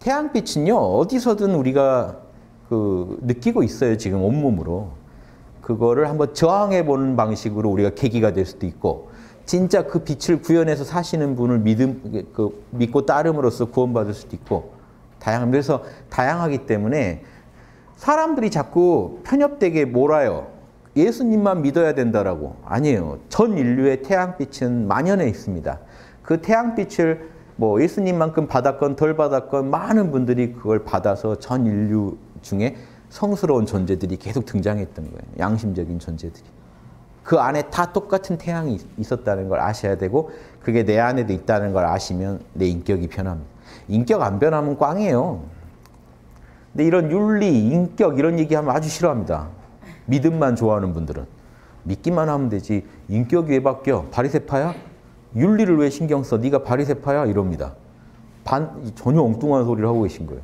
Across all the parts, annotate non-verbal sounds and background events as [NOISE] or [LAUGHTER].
태양빛은요 어디서든 우리가 그 느끼고 있어요 지금 온몸으로 그거를 한번 저항해 보는 방식으로 우리가 계기가 될 수도 있고 진짜 그 빛을 구현해서 사시는 분을 믿음 그 믿고 따름으로써 구원받을 수도 있고 다양한 그래서 다양하기 때문에 사람들이 자꾸 편협되게 몰아요. 예수님만 믿어야 된다라고 아니에요. 전 인류의 태양빛은 만연해 있습니다. 그 태양빛을 뭐 예수님만큼 받았건 덜 받았건 많은 분들이 그걸 받아서 전 인류 중에 성스러운 존재들이 계속 등장했던 거예요. 양심적인 존재들이. 그 안에 다 똑같은 태양이 있었다는 걸 아셔야 되고 그게 내 안에도 있다는 걸 아시면 내 인격이 변합니다. 인격 안 변하면 꽝이에요. 근데 이런 윤리, 인격 이런 얘기하면 아주 싫어합니다. 믿음만 좋아하는 분들은 믿기만 하면 되지 인격이 왜 바뀌어? 바리새파야? 윤리를 왜 신경 써? 네가 바리새파야? 이럽니다. 반, 전혀 엉뚱한 소리를 하고 계신 거예요.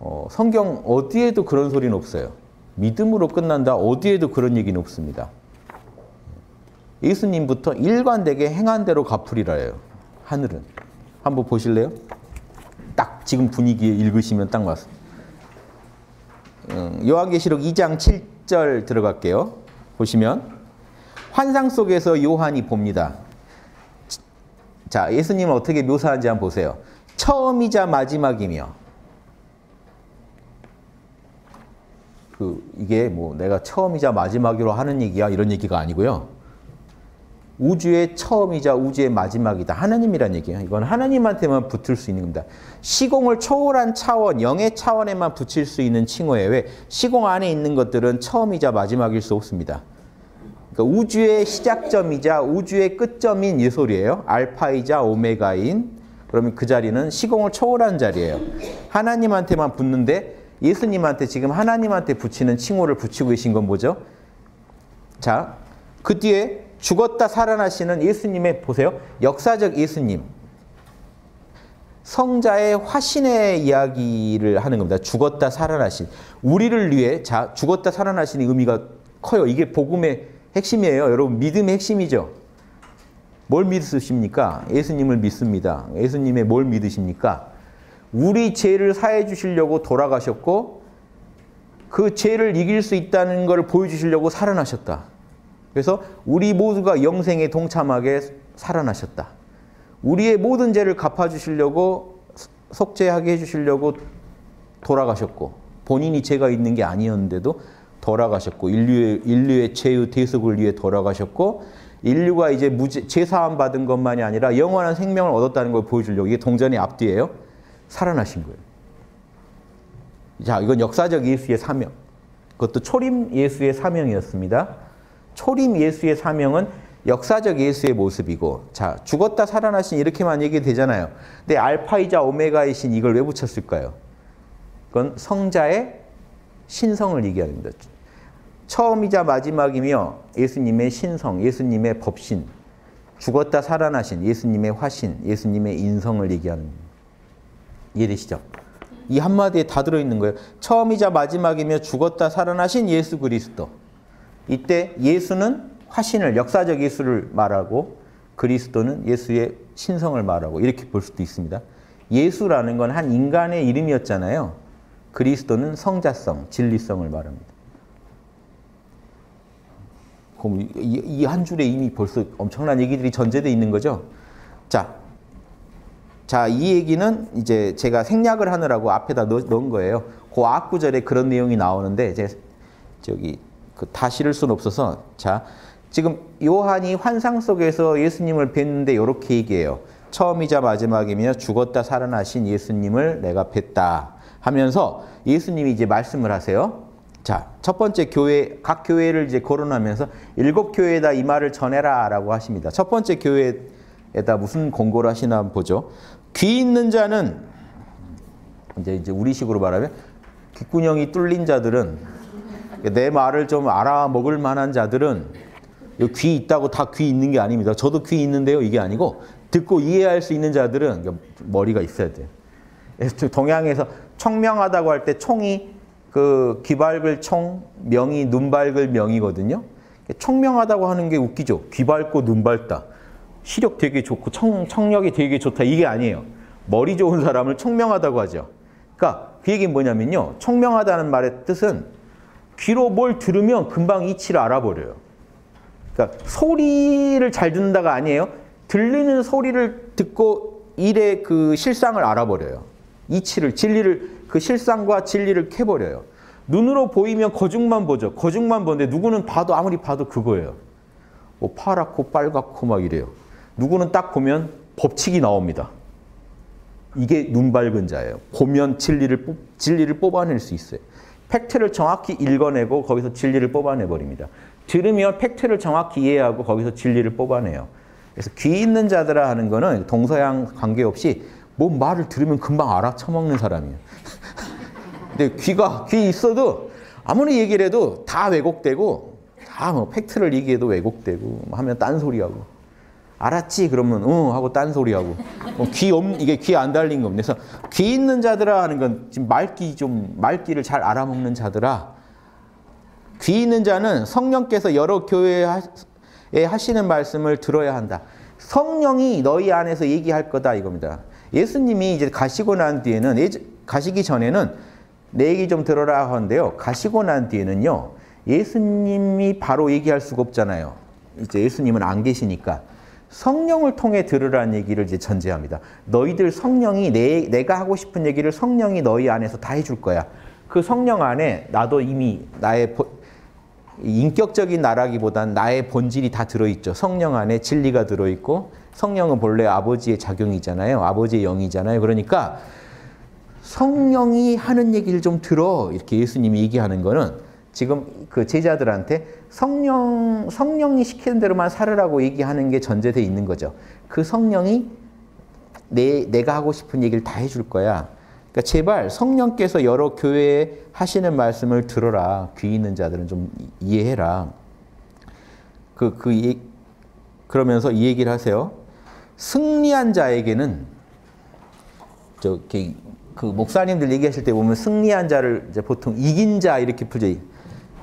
어, 성경 어디에도 그런 소리는 없어요. 믿음으로 끝난다 어디에도 그런 얘기는 없습니다. 예수님부터 일관되게 행한 대로 갚으리라 해요. 하늘은. 한번 보실래요? 딱 지금 분위기에 읽으시면 딱 맞습니다. 음, 요한계시록 2장 7절 들어갈게요. 보시면 환상 속에서 요한이 봅니다. 자, 예수님은 어떻게 묘사한지 한번 보세요. 처음이자 마지막이며 그 이게 뭐 내가 처음이자 마지막으로 하는 얘기야 이런 얘기가 아니고요. 우주의 처음이자 우주의 마지막이다. 하나님이란 얘기예요. 이건 하나님한테만 붙을 수 있는 겁니다. 시공을 초월한 차원, 영의 차원에만 붙일 수 있는 칭호예요. 왜? 시공 안에 있는 것들은 처음이자 마지막일 수 없습니다. 그러니까 우주의 시작점이자 우주의 끝점인 예솔이에요. 알파이자 오메가인. 그러면 그 자리는 시공을 초월한 자리예요. 하나님한테만 붙는데 예수님한테 지금 하나님한테 붙이는 칭호를 붙이고 계신 건 뭐죠? 자, 그 뒤에 죽었다 살아나시는 예수님의 보세요. 역사적 예수님. 성자의 화신의 이야기를 하는 겁니다. 죽었다 살아나신. 우리를 위해 자, 죽었다 살아나신 의미가 커요. 이게 복음의 핵심이에요. 여러분 믿음의 핵심이죠. 뭘 믿으십니까? 예수님을 믿습니다. 예수님의 뭘 믿으십니까? 우리 죄를 사해 주시려고 돌아가셨고 그 죄를 이길 수 있다는 것을 보여주시려고 살아나셨다. 그래서 우리 모두가 영생에 동참하게 살아나셨다. 우리의 모든 죄를 갚아주시려고 속죄하게 해주시려고 돌아가셨고 본인이 죄가 있는 게 아니었는데도 돌아가셨고 인류의, 인류의 죄의 대속을 위해 돌아가셨고 인류가 이제 무죄, 죄사함 받은 것만이 아니라 영원한 생명을 얻었다는 걸 보여주려고 이게 동전의 앞뒤예요. 살아나신 거예요. 자, 이건 역사적 예수의 사명. 그것도 초림 예수의 사명이었습니다. 초림 예수의 사명은 역사적 예수의 모습이고, 자, 죽었다 살아나신 이렇게만 얘기 되잖아요. 근데 알파이자 오메가이신 이걸 왜 붙였을까요? 그건 성자의 신성을 얘기합니다. 처음이자 마지막이며 예수님의 신성, 예수님의 법신, 죽었다 살아나신 예수님의 화신, 예수님의 인성을 얘기하는 이해되시죠? 이 한마디에 다 들어있는 거예요. 처음이자 마지막이며 죽었다 살아나신 예수 그리스도. 이때 예수는 화신을, 역사적 예수를 말하고 그리스도는 예수의 신성을 말하고 이렇게 볼 수도 있습니다. 예수라는 건 한 인간의 이름이었잖아요. 그리스도는 성자성, 진리성을 말합니다. 그럼 이한 줄에 이미 벌써 엄청난 얘기들이 전제되어 있는 거죠. 자, 자, 이 얘기는 이제 제가 생략을 하느라고 앞에다 넣 은 거예요. 그 앞구절에 그런 내용이 나오는데 이제 저기 그 다 실을 수는 없어서 자, 지금 요한이 환상 속에서 예수님을 뵀는데 이렇게 얘기해요. 처음이자 마지막이며 죽었다 살아나신 예수님을 내가 뵀다 하면서 예수님이 이제 말씀을 하세요. 자, 첫 번째 교회, 각 교회를 이제 거론하면서 일곱 교회에다 이 말을 전해라 라고 하십니다. 첫 번째 교회에다 무슨 공고를 하시나 보죠. 귀 있는 자는 이제 이제 우리식으로 말하면 귓구녕이 뚫린 자들은 내 말을 좀 알아먹을 만한 자들은 귀 있다고 다 귀 있는 게 아닙니다. 저도 귀 있는데요. 이게 아니고 듣고 이해할 수 있는 자들은 머리가 있어야 돼요. 동양에서 청명하다고 할 때 총이 그 귀 밝을 총, 명이 눈 밝을 명이거든요. 청명하다고 하는 게 웃기죠. 귀 밝고 눈 밝다. 시력 되게 좋고 청, 청력이 되게 좋다. 이게 아니에요. 머리 좋은 사람을 총명하다고 하죠. 그러니까 그 얘기는 뭐냐면요. 총명하다는 말의 뜻은 귀로 뭘 들으면 금방 이치를 알아버려요. 그러니까 소리를 잘 듣는다가 아니에요. 들리는 소리를 듣고 일의 그 실상을 알아버려요. 이치를 진리를 그 실상과 진리를 캐버려요. 눈으로 보이면 거중만 보죠. 거중만 보는데 누구는 봐도 아무리 봐도 그거예요. 뭐 파랗고 빨갛고 막 이래요. 누구는 딱 보면 법칙이 나옵니다. 이게 눈 밝은 자예요. 보면 진리를 뽑, 진리를 뽑아낼 수 있어요. 팩트를 정확히 읽어내고 거기서 진리를 뽑아내 버립니다. 들으면 팩트를 정확히 이해하고 거기서 진리를 뽑아내요. 그래서 귀 있는 자들아 하는 거는 동서양 관계없이 뭐 말을 들으면 금방 알아쳐먹는 사람이에요. [LAUGHS] 근데 귀가 귀 있어도 아무리 얘기를 해도 다 왜곡되고 다 뭐 팩트를 얘기해도 왜곡되고 하면 딴소리하고 알았지 그러면 응 하고 딴소리하고 뭐 귀없 이게 귀 안 달린 겁니다. 그래서 귀 있는 자들아 하는 건 지금 말귀 좀 말귀를 잘 알아먹는 자들아 귀 있는 자는 성령께서 여러 교회에 하시는 말씀을 들어야 한다. 성령이 너희 안에서 얘기할 거다 이겁니다. 예수님이 이제 가시고 난 뒤에는 가시기 전에는 내 얘기 좀 들어라 하는데요. 가시고 난 뒤에는요. 예수님이 바로 얘기할 수가 없잖아요. 이제 예수님은 안 계시니까 성령을 통해 들으라는 얘기를 이제 전제합니다. 너희들 성령이 내, 내가 하고 싶은 얘기를 성령이 너희 안에서 다 해줄 거야. 그 성령 안에 나도 이미 나의 보, 인격적인 나라기보단 나의 본질이 다 들어있죠. 성령 안에 진리가 들어있고 성령은 본래 아버지의 작용이잖아요. 아버지의 영이잖아요. 그러니까 성령이 하는 얘기를 좀 들어 이렇게 예수님이 얘기하는 거는 지금 그 제자들한테 성령 성령이 시키는 대로만 살으라고 얘기하는 게 전제돼 있는 거죠. 그 성령이 내 내가 하고 싶은 얘기를 다 해줄 거야. 그러니까 제발 성령께서 여러 교회에 하시는 말씀을 들어라. 귀 있는 자들은 좀 이해해라. 그, 그, 그러면서 이 얘기를 하세요. 승리한 자에게는, 저, 그 목사님들 얘기하실 때 보면 승리한 자를 이제 보통 이긴 자 이렇게 풀죠.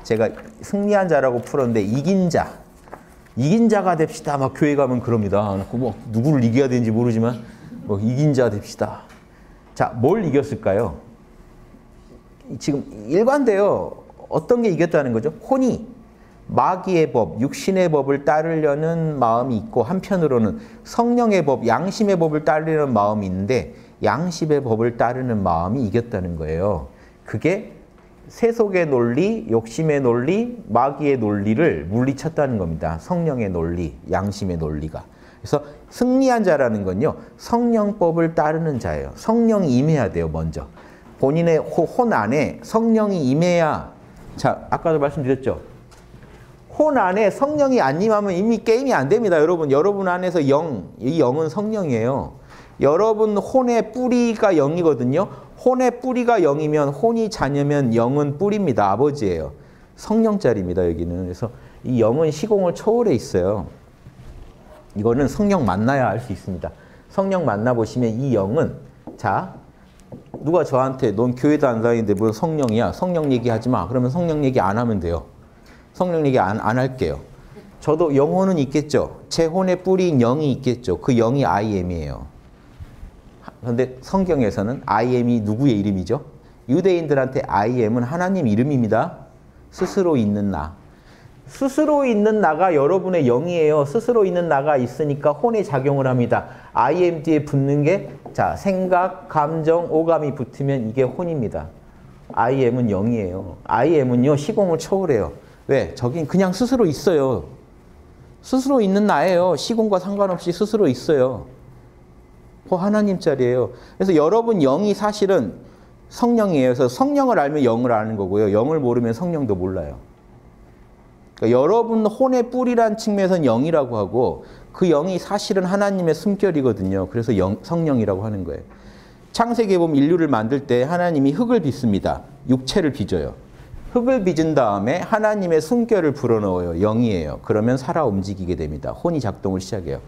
제가 승리한 자라고 풀었는데 이긴 자, 이긴 자가 됩시다. 막 교회 가면 그럽니다. 뭐 누구를 이겨야 되는지 모르지만 뭐 이긴 자 됩시다. 자, 뭘 이겼을까요? 지금 일관돼요. 어떤 게 이겼다는 거죠? 혼이 마귀의 법, 육신의 법을 따르려는 마음이 있고 한편으로는 성령의 법, 양심의 법을 따르려는 마음이 있는데 양심의 법을 따르는 마음이 이겼다는 거예요. 그게 세속의 논리, 욕심의 논리, 마귀의 논리를 물리쳤다는 겁니다. 성령의 논리, 양심의 논리가. 그래서 승리한 자라는 건요. 성령법을 따르는 자예요. 성령이 임해야 돼요, 먼저. 본인의 혼 안에 성령이 임해야 자, 아까도 말씀드렸죠. 혼 안에 성령이 안 임하면 이미 게임이 안 됩니다. 여러분, 여러분 안에서 영, 이 영은 성령이에요. 여러분 혼의 뿌리가 영이거든요. 혼의 뿌리가 영이면 혼이 자녀면 영은 뿌리입니다. 아버지예요. 성령자리입니다. 여기는. 그래서 이 영은 시공을 초월해 있어요. 이거는 성령 만나야 알 수 있습니다. 성령 만나보시면 이 영은 자 누가 저한테 넌 교회도 안 다니는데 뭐 성령이야. 성령 얘기하지 마. 그러면 성령 얘기 안 하면 돼요. 성령 얘기 안, 안 할게요. 저도 영혼은 있겠죠. 제 혼의 뿌리인 영이 있겠죠. 그 영이 I am이에요. 그런데 성경에서는 I am이 누구의 이름이죠? 유대인들한테 I am은 하나님 이름입니다. 스스로 있는 나. 스스로 있는 나가 여러분의 영이에요. 스스로 있는 나가 있으니까 혼의 작용을 합니다. I am 뒤에 붙는 게 자, 생각, 감정, 오감이 붙으면 이게 혼입니다. I am은 영이에요. I am은요, 시공을 초월해요. 왜? 저긴 그냥 스스로 있어요. 스스로 있는 나예요. 시공과 상관없이 스스로 있어요. 그 하나님 자리예요. 그래서 여러분 영이 사실은 성령이에요. 그래서 성령을 알면 영을 아는 거고요. 영을 모르면 성령도 몰라요. 그러니까 여러분 혼의 뿌리란 측면에서는 영이라고 하고 그 영이 사실은 하나님의 숨결이거든요. 그래서 영, 성령이라고 하는 거예요. 창세기에 보면 인류를 만들 때 하나님이 흙을 빚습니다. 육체를 빚어요. 흙을 빚은 다음에 하나님의 숨결을 불어넣어요. 영이에요. 그러면 살아 움직이게 됩니다. 혼이 작동을 시작해요.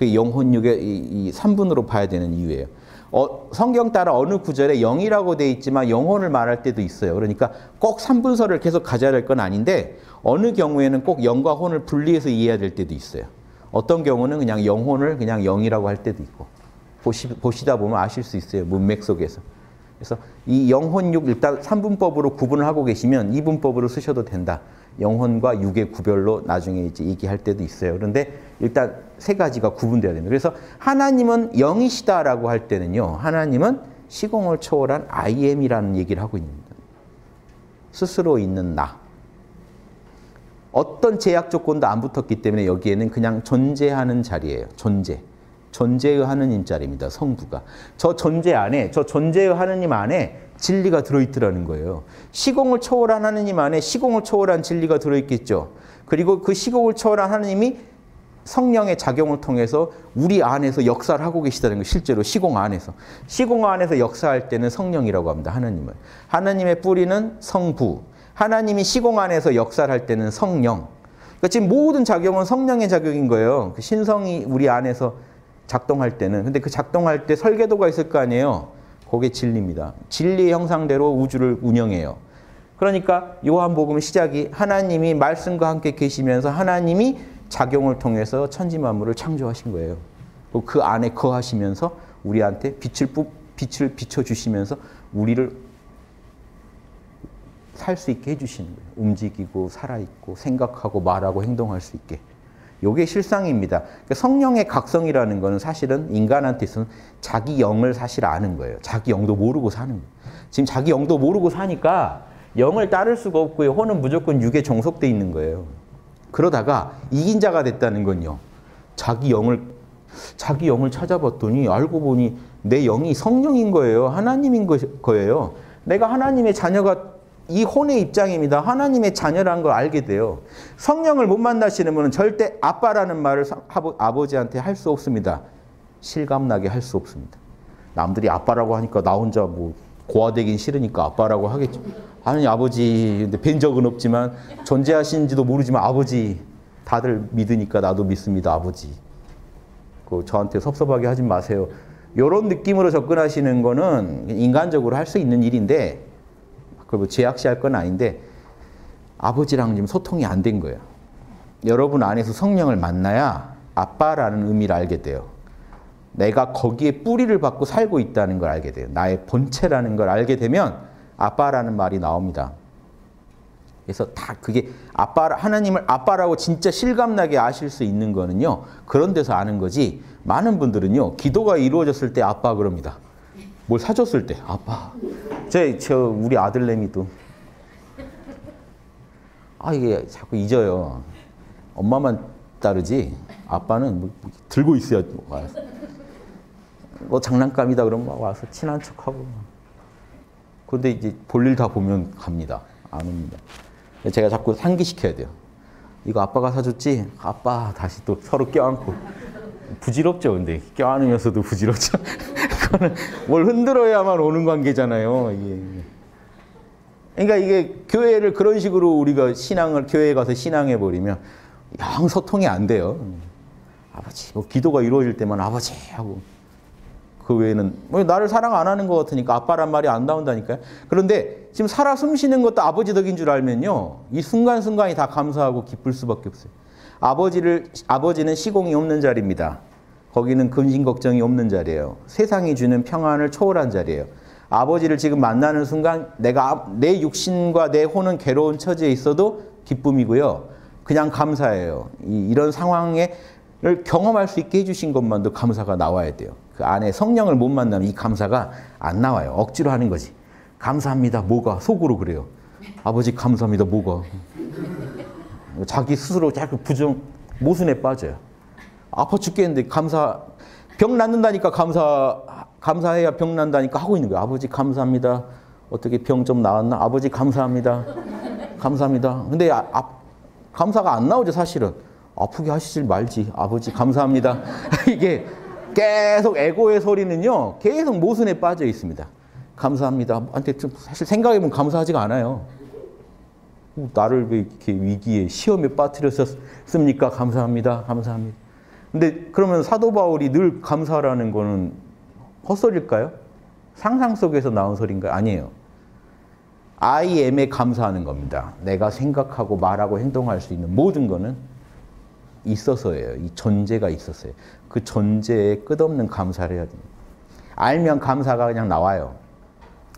그 영혼육의 이, 이 3분으로 봐야 되는 이유예요. 어, 성경 따라 어느 구절에 영이라고 돼 있지만 영혼을 말할 때도 있어요. 그러니까 꼭 3분설을 계속 가져야 될 건 아닌데 어느 경우에는 꼭 영과 혼을 분리해서 이해해야 될 때도 있어요. 어떤 경우는 그냥 영혼을 그냥 영이라고 할 때도 있고. 보시, 보시다 보면 아실 수 있어요. 문맥 속에서. 그래서 이 영혼 육 일단 3분법으로 구분을 하고 계시면 2분법으로 쓰셔도 된다. 영혼과 육의 구별로 나중에 이제 얘기할 때도 있어요. 그런데 일단 세 가지가 구분돼야 됩니다. 그래서 하나님은 영이시다라고 할 때는요. 하나님은 시공을 초월한 I am이라는 얘기를 하고 있습니다. 스스로 있는 나. 어떤 제약 조건도 안 붙었기 때문에 여기에는 그냥 존재하는 자리예요. 존재. 존재의 하느님 자리입니다. 성부가. 저 존재 안에, 저 존재의 하느님 안에 진리가 들어있더라는 거예요. 시공을 초월한 하느님 안에 시공을 초월한 진리가 들어있겠죠. 그리고 그 시공을 초월한 하느님이 성령의 작용을 통해서 우리 안에서 역사를 하고 계시다는 거 실제로 시공 안에서. 시공 안에서 역사할 때는 성령이라고 합니다. 하나님을. 하나님의 뿌리는 성부. 하나님이 시공 안에서 역사를 할 때는 성령. 그러니까 지금 모든 작용은 성령의 작용인 거예요. 그 신성이 우리 안에서 작동할 때는. 근데 그 작동할 때 설계도가 있을 거 아니에요. 그게 진리입니다. 진리의 형상대로 우주를 운영해요. 그러니까 요한복음 시작이 하나님이 말씀과 함께 계시면서 하나님이 작용을 통해서 천지 만물을 창조하신 거예요. 그 안에 거하시면서 우리한테 빛을 빛을 비춰 주시면서 우리를 살 수 있게 해 주시는 거예요. 움직이고 살아 있고 생각하고 말하고 행동할 수 있게. 요게 실상입니다. 그러니까 성령의 각성이라는 것은 사실은 인간한테 있어서 자기 영을 사실 아는 거예요. 자기 영도 모르고 사는 거예요. 지금 자기 영도 모르고 사니까 영을 따를 수가 없고요. 혼은 무조건 육에 종속돼 있는 거예요. 그러다가 이긴 자가 됐다는 건요. 자기 영을 자기 영을 찾아봤더니 알고 보니 내 영이 성령인 거예요. 하나님인 거예요. 내가 하나님의 자녀가 이 혼의 입장입니다. 하나님의 자녀라는 걸 알게 돼요. 성령을 못 만나시는 분은 절대 아빠라는 말을 아버지한테 할 수 없습니다. 실감나게 할 수 없습니다. 남들이 아빠라고 하니까 나 혼자 뭐 고아되긴 싫으니까 아빠라고 하겠죠. 아니 아버지 뵌 적은 없지만 존재하시는지도 모르지만 아버지 다들 믿으니까 나도 믿습니다 아버지. 그 저한테 섭섭하게 하지 마세요. 이런 느낌으로 접근하시는 거는 인간적으로 할 수 있는 일인데 그뭐 제약시할 건 아닌데 아버지랑 지금 소통이 안 된 거예요. 여러분 안에서 성령을 만나야 아빠라는 의미를 알게 돼요. 내가 거기에 뿌리를 받고 살고 있다는 걸 알게 돼요. 나의 본체라는 걸 알게 되면 아빠라는 말이 나옵니다. 그래서 다 그게 아빠 하나님을 아빠라고 진짜 실감나게 아실 수 있는 거는요. 그런 데서 아는 거지. 많은 분들은요. 기도가 이루어졌을 때 아빠 그럽니다. 뭘 사줬을 때 아빠. 저, 저 우리 아들내미도 아 이게 자꾸 잊어요. 엄마만 따르지 아빠는 뭐 들고 있어야 와서 뭐 장난감이다 그러면 와서 친한 척하고 근데 이제 볼일 다 보면 갑니다. 안 옵니다. 제가 자꾸 상기시켜야 돼요. 이거 아빠가 사줬지? 아빠 다시 또 서로 껴안고 부질없죠. 근데 껴안으면서도 부질없죠. [LAUGHS] 그거는 뭘 흔들어야만 오는 관계잖아요. 이게. 그러니까 이게 교회를 그런 식으로 우리가 신앙을 교회에 가서 신앙해 버리면 영 소통이 안 돼요. 아버지, 뭐 기도가 이루어질 때만 아버지 하고 그 외에는 뭐 나를 사랑 안 하는 것 같으니까 아빠란 말이 안 나온다니까요. 그런데 지금 살아 숨쉬는 것도 아버지 덕인 줄 알면요, 이 순간 순간이 다 감사하고 기쁠 수밖에 없어요. 아버지를 아버지는 시공이 없는 자리입니다. 거기는 근심 걱정이 없는 자리예요. 세상이 주는 평안을 초월한 자리예요. 아버지를 지금 만나는 순간 내가 내 육신과 내 혼은 괴로운 처지에 있어도 기쁨이고요. 그냥 감사해요. 이, 런 상황을 경험할 수 있게 해주신 것만도 감사가 나와야 돼요. 그 안에 성령을 못 만나면 이 감사가 안 나와요. 억지로 하는 거지. 감사합니다. 뭐가 속으로 그래요. 아버지 감사합니다. 뭐가 자기 스스로 자꾸 부정 모순에 빠져요. 아파 죽겠는데 감사 병 낫는다니까 감사 감사해야 병 난다니까 하고 있는 거예요. 아버지 감사합니다. 어떻게 병 좀 나았나? 아버지 감사합니다. 감사합니다. 근데 아, 아, 감사가 안 나오죠 사실은. 아프게 하시질 말지. 아버지 감사합니다. [LAUGHS] 이게 계속 에고의 소리는요. 계속 모순에 빠져 있습니다. 감사합니다. 한테 사실 생각해보면 감사하지가 않아요. 나를 왜 이렇게 위기에 시험에 빠뜨렸습니까? 감사합니다. 감사합니다. 근데 그러면 사도 바울이 늘 감사라는 거는 헛소리일까요? 상상 속에서 나온 소리인가요? 아니에요. I am에 감사하는 겁니다. 내가 생각하고 말하고 행동할 수 있는 모든 거는 있어서예요. 이 존재가 있었어요. 그 존재에 끝없는 감사를 해야 됩니다. 알면 감사가 그냥 나와요.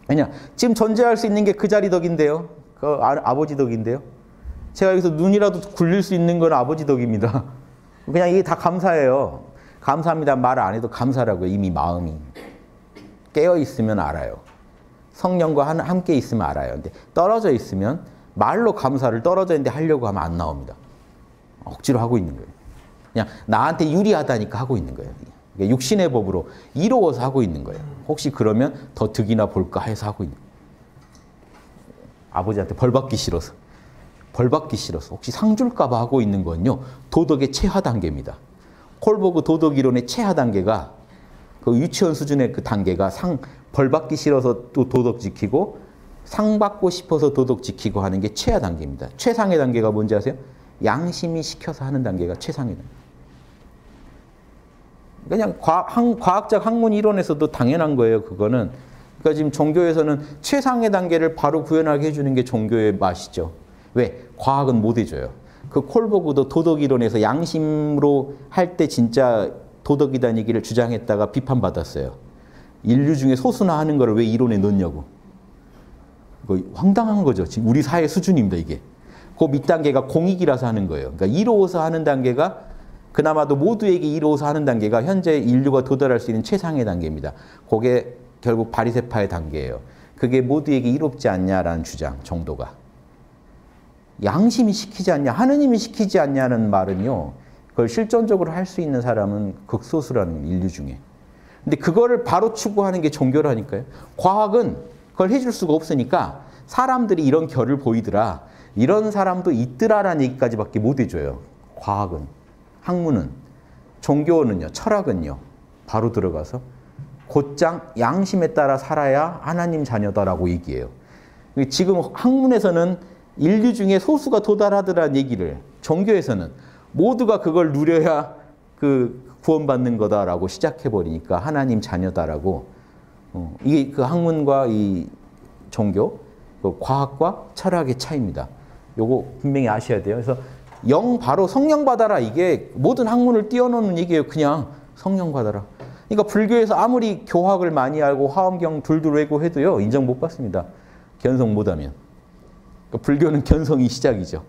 왜냐 지금 존재할 수 있는 게 그 자리 덕인데요. 그 아, 버지 덕인데요. 제가 여기서 눈이라도 굴릴 수 있는 건 아버지 덕입니다. [LAUGHS] 그냥 이게 다 감사예요. 감사합니다 말 안 해도 감사라고요. 이미 마음이 깨어 있으면 알아요. 성령과 함께 있으면 알아요. 근데 떨어져 있으면 말로 감사를 떨어져 있는데 하려고 하면 안 나옵니다. 억지로 하고 있는 거예요. 그냥 나한테 유리하다니까 하고 있는 거예요. 육신의 법으로 이로워서 하고 있는 거예요. 혹시 그러면 더 득이나 볼까 해서 하고 있는 거예요. 아버지한테 벌 받기 싫어서. 벌 받기 싫어서. 혹시 상 줄까봐 하고 있는 건요. 도덕의 최하 단계입니다. 콜버그 도덕 이론의 최하 단계가 그 유치원 수준의 그 단계가 상, 벌 받기 싫어서 또 도덕 지키고 상 받고 싶어서 도덕 지키고 하는 게 최하 단계입니다. 최상의 단계가 뭔지 아세요? 양심이 시켜서 하는 단계가 최상의 단계. 그냥 과학, 적 학문 이론에서도 당연한 거예요. 그거는. 그러니까 지금 종교에서는 최상의 단계를 바로 구현하게 해주는 게 종교의 맛이죠. 왜? 과학은 못 해줘요. 그 콜버그도 도덕 이론에서 양심으로 할 때 진짜 도덕이다는 얘기를 주장했다가 비판받았어요. 인류 중에 소수나 하는 거를 왜 이론에 넣냐고. 이거 황당한 거죠. 지금 우리 사회 수준입니다, 이게. 그 밑단계가 공익이라서 하는 거예요. 그러니까 이로워서 하는 단계가 그나마도 모두에게 이로워서 하는 단계가 현재 인류가 도달할 수 있는 최상의 단계입니다. 그게 결국 바리세파의 단계예요. 그게 모두에게 이롭지 않냐라는 주장 정도가. 양심이 시키지 않냐, 하느님이 시키지 않냐는 말은요. 그걸 실존적으로 할 수 있는 사람은 극소수라는 인류 중에. 근데 그거를 바로 추구하는 게 종교라니까요. 과학은 그걸 해줄 수가 없으니까 사람들이 이런 결을 보이더라. 이런 사람도 있더라라는 얘기까지밖에 못 해줘요. 과학은. 학문은. 종교는요. 철학은요. 바로 들어가서 곧장 양심에 따라 살아야 하나님 자녀다라고 얘기해요. 지금 학문에서는 인류 중에 소수가 도달하더라는 얘기를 종교에서는 모두가 그걸 누려야 그 구원받는 거다라고 시작해버리니까 하나님 자녀다라고 어, 이게 그 학문과 이 종교, 그 과학과 철학의 차이입니다. 요거 분명히 아셔야 돼요. 그래서 영 바로 성령 받아라 이게 모든 학문을 뛰어넘는 얘기예요. 그냥 성령 받아라. 그러니까 불교에서 아무리 교학을 많이 알고 화엄경 둘둘 외고 해도요 인정 못 받습니다. 견성 못하면. 그러니까 불교는 견성이 시작이죠.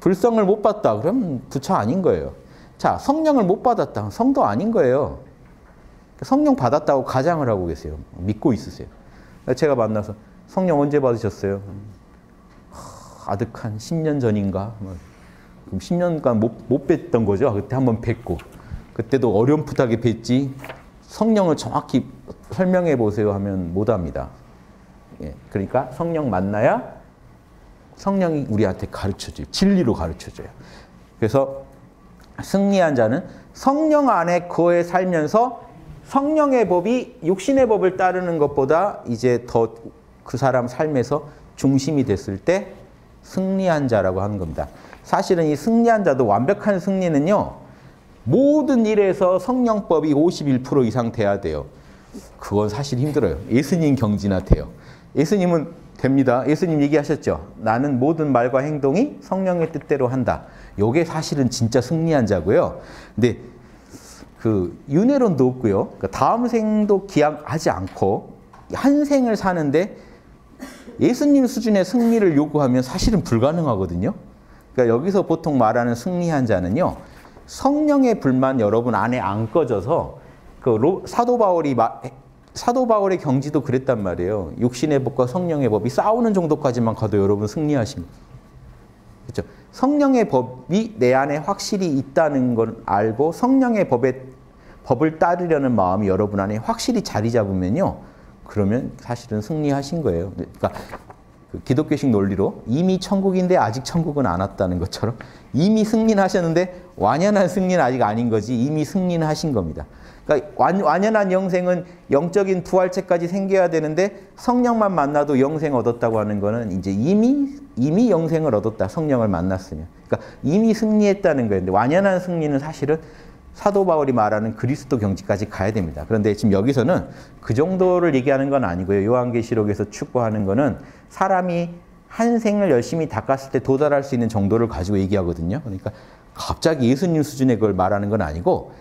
불성을 못 받다 그럼 부처 아닌 거예요. 자 성령을 못 받았다 성도 아닌 거예요. 성령 받았다고 가장을 하고 계세요. 믿고 있으세요. 제가 만나서 성령 언제 받으셨어요? 아득한 10년 전인가? 뭐, 그럼 10년간 못, 못 뵀던 거죠. 그때 한번 뵀고. 그때도 어렴풋하게 뵀지 성령을 정확히 설명해 보세요 하면 못 합니다. 예, 그러니까 성령 만나야 성령이 우리한테 가르쳐줘요. 진리로 가르쳐줘요. 그래서 승리한 자는 성령 안에 거해 살면서 성령의 법이 육신의 법을 따르는 것보다 이제 더 그 사람 삶에서 중심이 됐을 때 승리한 자라고 하는 겁니다. 사실은 이 승리한 자도 완벽한 승리는요. 모든 일에서 성령법이 51% 이상 돼야 돼요. 그건 사실 힘들어요. 예수님 경지나 돼요. 예수님은 됩니다. 예수님 얘기하셨죠. 나는 모든 말과 행동이 성령의 뜻대로 한다. 요게 사실은 진짜 승리한 자고요. 근데 그 윤회론도 없고요. 그러니까 다음 생도 기약하지 않고 한 생을 사는데 예수님 수준의 승리를 요구하면 사실은 불가능하거든요. 그러니까 여기서 보통 말하는 승리한 자는요. 성령의 불만 여러분 안에 안 꺼져서 그 사도 바울이 사도 바울의 경지도 그랬단 말이에요. 육신의 법과 성령의 법이 싸우는 정도까지만 가도 여러분 승리하십니다. 그렇죠? 성령의 법이 내 안에 확실히 있다는 걸 알고 성령의 법에 법을 따르려는 마음이 여러분 안에 확실히 자리 잡으면요. 그러면 사실은 승리하신 거예요. 그러니까 그 기독교식 논리로 이미 천국인데 아직 천국은 안 왔다는 것처럼 이미 승리는 하셨는데 완연한 승리는 아직 아닌 거지 이미 승리는 하신 겁니다. 그러니까 완, 완연한 영생은 영적인 부활체까지 생겨야 되는데 성령만 만나도 영생 얻었다고 하는 거는 이제 이미 이미 영생을 얻었다. 성령을 만났으면. 그러니까 이미 승리했다는 거예요. 완연한 승리는 사실은 사도 바울이 말하는 그리스도 경지까지 가야 됩니다. 그런데 지금 여기서는 그 정도를 얘기하는 건 아니고요. 요한계시록에서 축구하는 거는 사람이 한 생을 열심히 닦았을 때 도달할 수 있는 정도를 가지고 얘기하거든요. 그러니까 갑자기 예수님 수준의 걸 말하는 건 아니고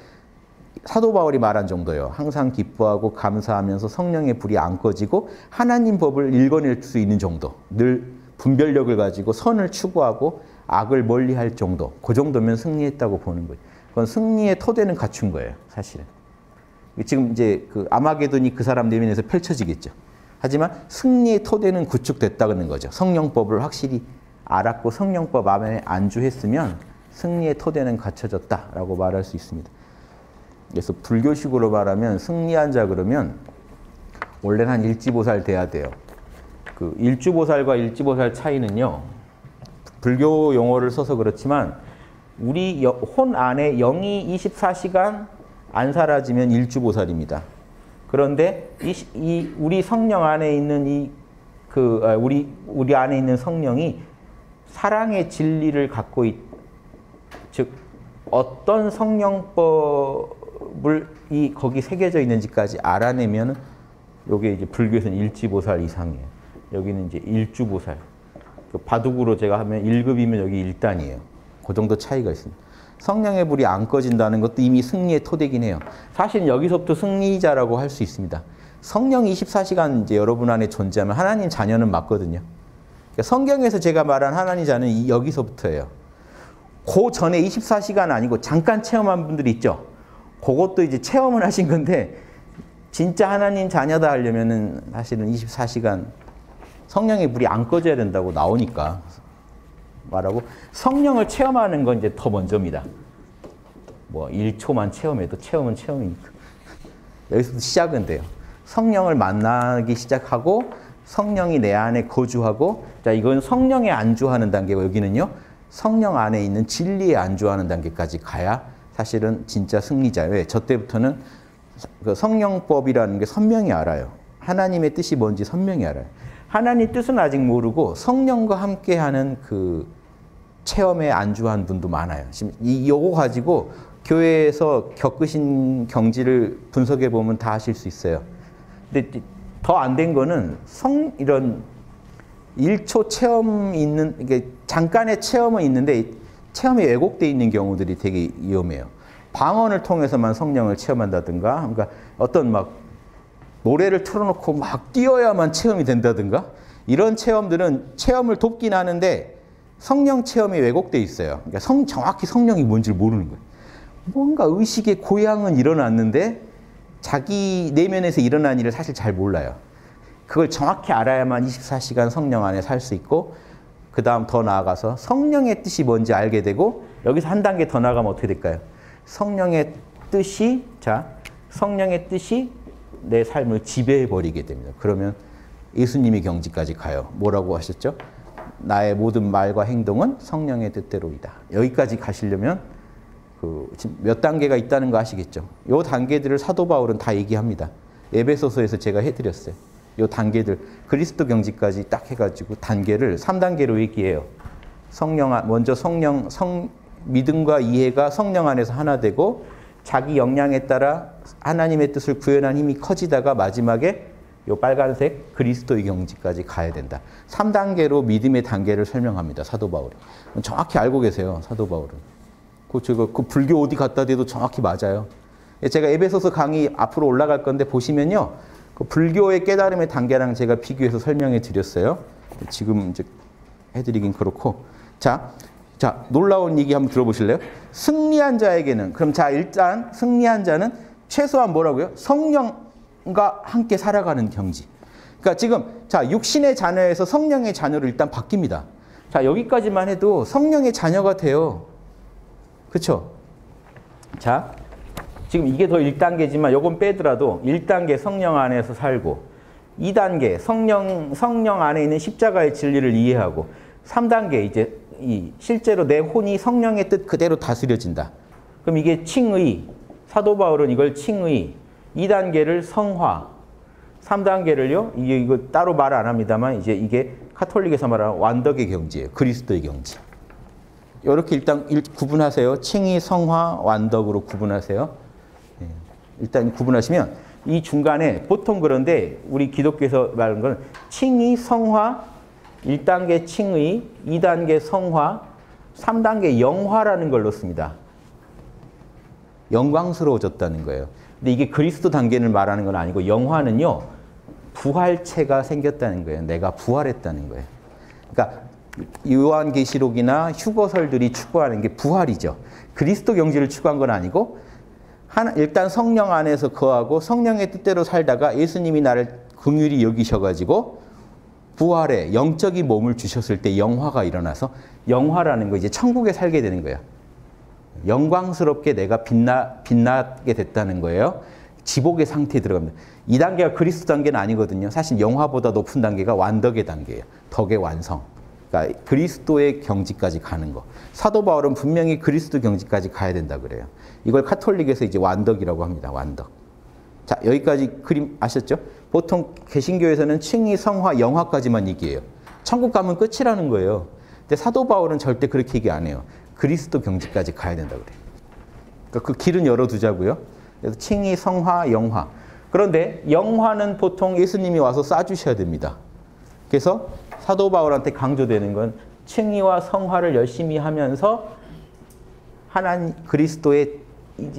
사도 바울이 말한 정도예요. 항상 기뻐하고 감사하면서 성령의 불이 안 꺼지고 하나님 법을 읽어낼 수 있는 정도. 늘 분별력을 가지고 선을 추구하고 악을 멀리할 정도. 그 정도면 승리했다고 보는 거예요. 그건 승리의 토대는 갖춘 거예요, 사실은. 지금 이제 그 아마게돈이 그 사람 내면에서 펼쳐지겠죠. 하지만 승리의 토대는 구축됐다는 거죠. 성령법을 확실히 알았고 성령법 안에 안주했으면 승리의 토대는 갖춰졌다라고 말할 수 있습니다. 그래서 불교식으로 말하면 승리한 자 그러면 원래는 한 일지보살 돼야 돼요. 그 일주보살과 일지보살 차이는요. 불교 용어를 써서 그렇지만 우리 혼 안에 영이 24시간 안 사라지면 일주보살입니다. 그런데 이, 이 우리 성령 안에 있는 이그 아, 우리 우리 안에 있는 성령이 사랑의 진리를 갖고 있, 즉 어떤 성령법 을이 거기 새겨져 있는지까지 알아내면 요게 이제 불교에서는 일지보살 이상이에요. 여기는 이제 일주보살. 그 바둑으로 제가 하면 1급이면 여기 1단이에요. 그 정도 차이가 있습니다. 성령의 불이 안 꺼진다는 것도 이미 승리의 토대긴 해요. 사실 여기서부터 승리자라고 할 수 있습니다. 성령 24시간 이제 여러분 안에 존재하면 하나님 자녀는 맞거든요. 그러니까 성경에서 제가 말한 하나님 자녀는 여기서부터예요. 그 전에 24시간 아니고 잠깐 체험한 분들이 있죠. 그것도 이제 체험을 하신 건데 진짜 하나님 자녀다 하려면은 사실은 24시간 성령의 불이 안 꺼져야 된다고 나오니까 말하고 성령을 체험하는 건 이제 더 먼저입니다. 뭐 1초만 체험해도 체험은 체험이니까. 여기서부터 시작은 돼요. 성령을 만나기 시작하고 성령이 내 안에 거주하고 자 이건 성령에 안주하는 단계고 여기는요. 성령 안에 있는 진리에 안주하는 단계까지 가야 사실은 진짜 승리자. 왜? 저 때부터는 그 성령법이라는 게 선명히 알아요. 하나님의 뜻이 뭔지 선명히 알아요. 하나님 뜻은 아직 모르고 성령과 함께하는 그 체험에 안주한 분도 많아요. 지금 이 요거 가지고 교회에서 겪으신 경지를 분석해 보면 다 아실 수 있어요. 근데 더 안 된 거는 성 이런 1초 체험 있는 이게 잠깐의 체험은 있는데 체험이 왜곡돼 있는 경우들이 되게 위험해요. 방언을 통해서만 성령을 체험한다든가, 그러니까 어떤 막 노래를 틀어놓고 막 뛰어야만 체험이 된다든가 이런 체험들은 체험을 돕긴 하는데 성령 체험이 왜곡돼 있어요. 그러니까 성, 정확히 성령이 뭔지를 모르는 거예요. 뭔가 의식의 고향은 일어났는데 자기 내면에서 일어난 일을 사실 잘 몰라요. 그걸 정확히 알아야만 24시간 성령 안에 살 수 있고 그 다음 더 나아가서 성령의 뜻이 뭔지 알게 되고 여기서 한 단계 더 나가면 어떻게 될까요? 성령의 뜻이 자 성령의 뜻이 내 삶을 지배해 버리게 됩니다. 그러면 예수님의 경지까지 가요. 뭐라고 하셨죠? 나의 모든 말과 행동은 성령의 뜻대로이다. 여기까지 가시려면 그 지금 몇 단계가 있다는 거 아시겠죠? 요 단계들을 사도 바울은 다 얘기합니다. 에베소서에서 제가 해드렸어요. 요 단계들 그리스도 경지까지 딱 해가지고 단계를 3단계로 얘기해요. 성령 먼저 성령 성 믿음과 이해가 성령 안에서 하나 되고 자기 역량에 따라 하나님의 뜻을 구현한 힘이 커지다가 마지막에 요 빨간색 그리스도의 경지까지 가야 된다. 3단계로 믿음의 단계를 설명합니다. 사도 바울이. 정확히 알고 계세요. 사도 바울은. 그 제가 그 불교 어디 갖다 대도 정확히 맞아요. 제가 에베소서 강의 앞으로 올라갈 건데 보시면요. 그 불교의 깨달음의 단계랑 제가 비교해서 설명해 드렸어요. 지금 이제 해드리긴 그렇고. 자, 자, 놀라운 얘기 한번 들어보실래요? 승리한 자에게는, 그럼 자, 일단 승리한 자는 최소한 뭐라고요? 성령과 함께 살아가는 경지. 그러니까 지금, 자, 육신의 자녀에서 성령의 자녀로 일단 바뀝니다. 자, 여기까지만 해도 성령의 자녀가 돼요. 그쵸? 자, 지금 이게 더 1단계지만 요건 빼더라도 1단계 성령 안에서 살고 2단계 성령, 성령 안에 있는 십자가의 진리를 이해하고 3단계 이제 이 실제로 내 혼이 성령의 뜻 그대로 다스려진다. 그럼 이게 칭의, 사도 바울은 이걸 칭의, 2단계를 성화, 3단계를요, 이게 이거 따로 말 안 합니다만 이제 이게 카톨릭에서 말하는 완덕의 경지예요. 그리스도의 경지. 이렇게 일단 구분하세요. 칭의, 성화, 완덕으로 구분하세요. 예, 일단 구분하시면 이 중간에 보통 그런데 우리 기독교에서 말하는 건 칭의, 성화, 1단계 칭의, 2단계 성화, 3단계 영화라는 걸 넣습니다. 영광스러워졌다는 거예요. 근데 이게 그리스도 단계를 말하는 건 아니고 영화는요. 부활체가 생겼다는 거예요. 내가 부활했다는 거예요. 그러니까 요한계시록이나 휴거설들이 추구하는 게 부활이죠. 그리스도 경지를 추구한 건 아니고 일단 성령 안에서 거하고 성령의 뜻대로 살다가 예수님이 나를 긍휼히 여기셔가지고 부활의 영적인 몸을 주셨을 때 영화가 일어나서 영화라는 거 이제 천국에 살게 되는 거예요. 영광스럽게 내가 빛나, 빛나게 됐다는 거예요. 지복의 상태에 들어갑니다. 이 단계가 그리스도 단계는 아니거든요. 사실 영화보다 높은 단계가 완덕의 단계예요. 덕의 완성. 그러니까 그리스도의 경지까지 가는 거. 사도 바울은 분명히 그리스도 경지까지 가야 된다 그래요. 이걸 카톨릭에서 이제 완덕이라고 합니다. 완덕. 자, 여기까지 그림 아셨죠? 보통 개신교에서는 칭의, 성화, 영화까지만 얘기해요. 천국 가면 끝이라는 거예요. 근데 사도 바울은 절대 그렇게 얘기 안 해요. 그리스도 경지까지 가야 된다 그래요. 그러니까 그 길은 열어두자고요. 그래서 칭의, 성화, 영화. 그런데 영화는 보통 예수님이 와서 쏴주셔야 됩니다. 그래서 사도 바울한테 강조되는 건 칭의와 성화를 열심히 하면서 하나님 그리스도의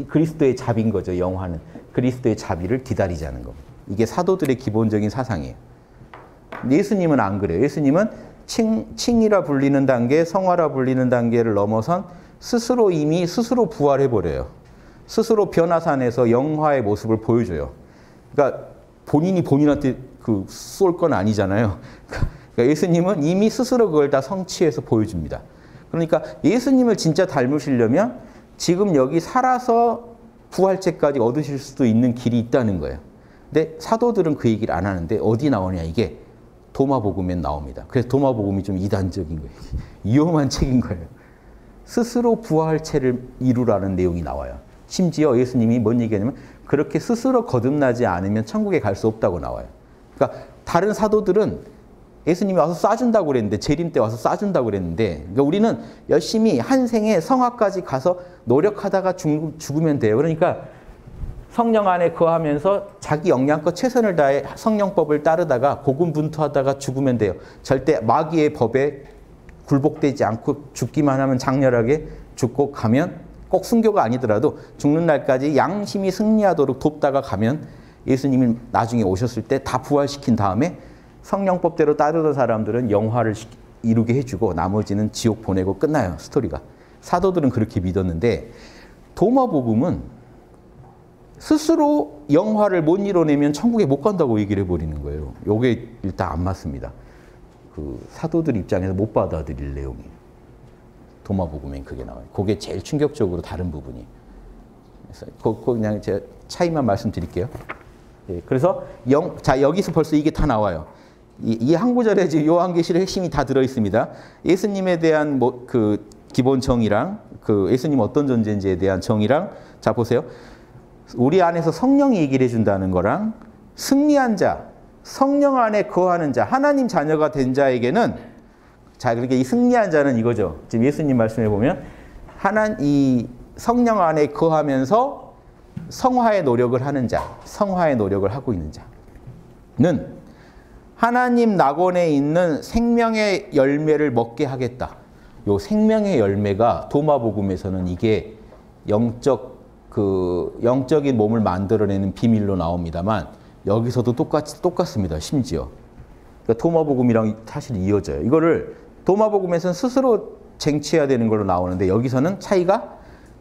그리스도의 자비인 거죠. 영화는 그리스도의 자비를 기다리자는 거. 이게 사도들의 기본적인 사상이에요. 예수님은 안 그래요. 예수님은 칭, 칭이라 불리는 단계, 성화라 불리는 단계를 넘어선 스스로 이미 스스로 부활해 버려요. 스스로 변화산에서 영화의 모습을 보여줘요. 그러니까 본인이 본인한테 그 쏠 건 아니잖아요. [LAUGHS] 그러니까 예수님은 이미 스스로 그걸 다 성취해서 보여줍니다. 그러니까 예수님을 진짜 닮으시려면 지금 여기 살아서 부활체까지 얻으실 수도 있는 길이 있다는 거예요. 근데 사도들은 그 얘기를 안 하는데 어디 나오냐 이게 도마복음에 나옵니다. 그래서 도마복음이 좀 이단적인 거예요. [LAUGHS] 위험한 책인 거예요. 스스로 부활체를 이루라는 내용이 나와요. 심지어 예수님이 뭔 얘기하냐면 그렇게 스스로 거듭나지 않으면 천국에 갈 수 없다고 나와요. 그러니까 다른 사도들은 예수님이 와서 쏴준다고 그랬는데 재림 때 와서 쏴준다고 그랬는데 그러니까 우리는 열심히 한 생에 성화까지 가서 노력하다가 죽, 죽으면 돼요. 그러니까 성령 안에 거하면서 자기 역량껏 최선을 다해 성령법을 따르다가 고군분투하다가 죽으면 돼요. 절대 마귀의 법에 굴복되지 않고 죽기만 하면 장렬하게 죽고 가면 꼭 순교가 아니더라도 죽는 날까지 양심이 승리하도록 돕다가 가면 예수님이 나중에 오셨을 때 다 부활시킨 다음에 성령법대로 따르던 사람들은 영화를 이루게 해주고 나머지는 지옥 보내고 끝나요. 스토리가. 사도들은 그렇게 믿었는데 도마복음은 스스로 영화를 못 이뤄내면 천국에 못 간다고 얘기를 해버리는 거예요. 요게 일단 안 맞습니다. 그 사도들 입장에서 못 받아들일 내용이에요. 도마복음엔 그게 나와요. 그게 제일 충격적으로 다른 부분이. 그래서 그, 그냥 제가 차이만 말씀드릴게요. 예, 그래서 영, 자 여기서 벌써 이게 다 나와요. 이, 이 한 구절에 요한계시의 핵심이 다 들어 있습니다. 예수님에 대한 뭐 그 기본 정의랑 그 예수님 어떤 존재인지에 대한 정의랑 자 보세요. 우리 안에서 성령이 얘기를 해준다는 거랑 승리한 자, 성령 안에 거하는 자, 하나님 자녀가 된 자에게는 자 그렇게 이 승리한 자는 이거죠. 지금 예수님 말씀해 보면 하나 이 성령 안에 거하면서 성화의 노력을 하는 자, 성화의 노력을 하고 있는 자는 하나님 낙원에 있는 생명의 열매를 먹게 하겠다. 요 생명의 열매가 도마복음에서는 이게 영적 그 영적인 몸을 만들어내는 비밀로 나옵니다만 여기서도 똑같이 똑같습니다. 심지어 그러니까 도마복음이랑 사실 이어져요. 이거를 도마복음에서는 스스로 쟁취해야 되는 걸로 나오는데 여기서는 차이가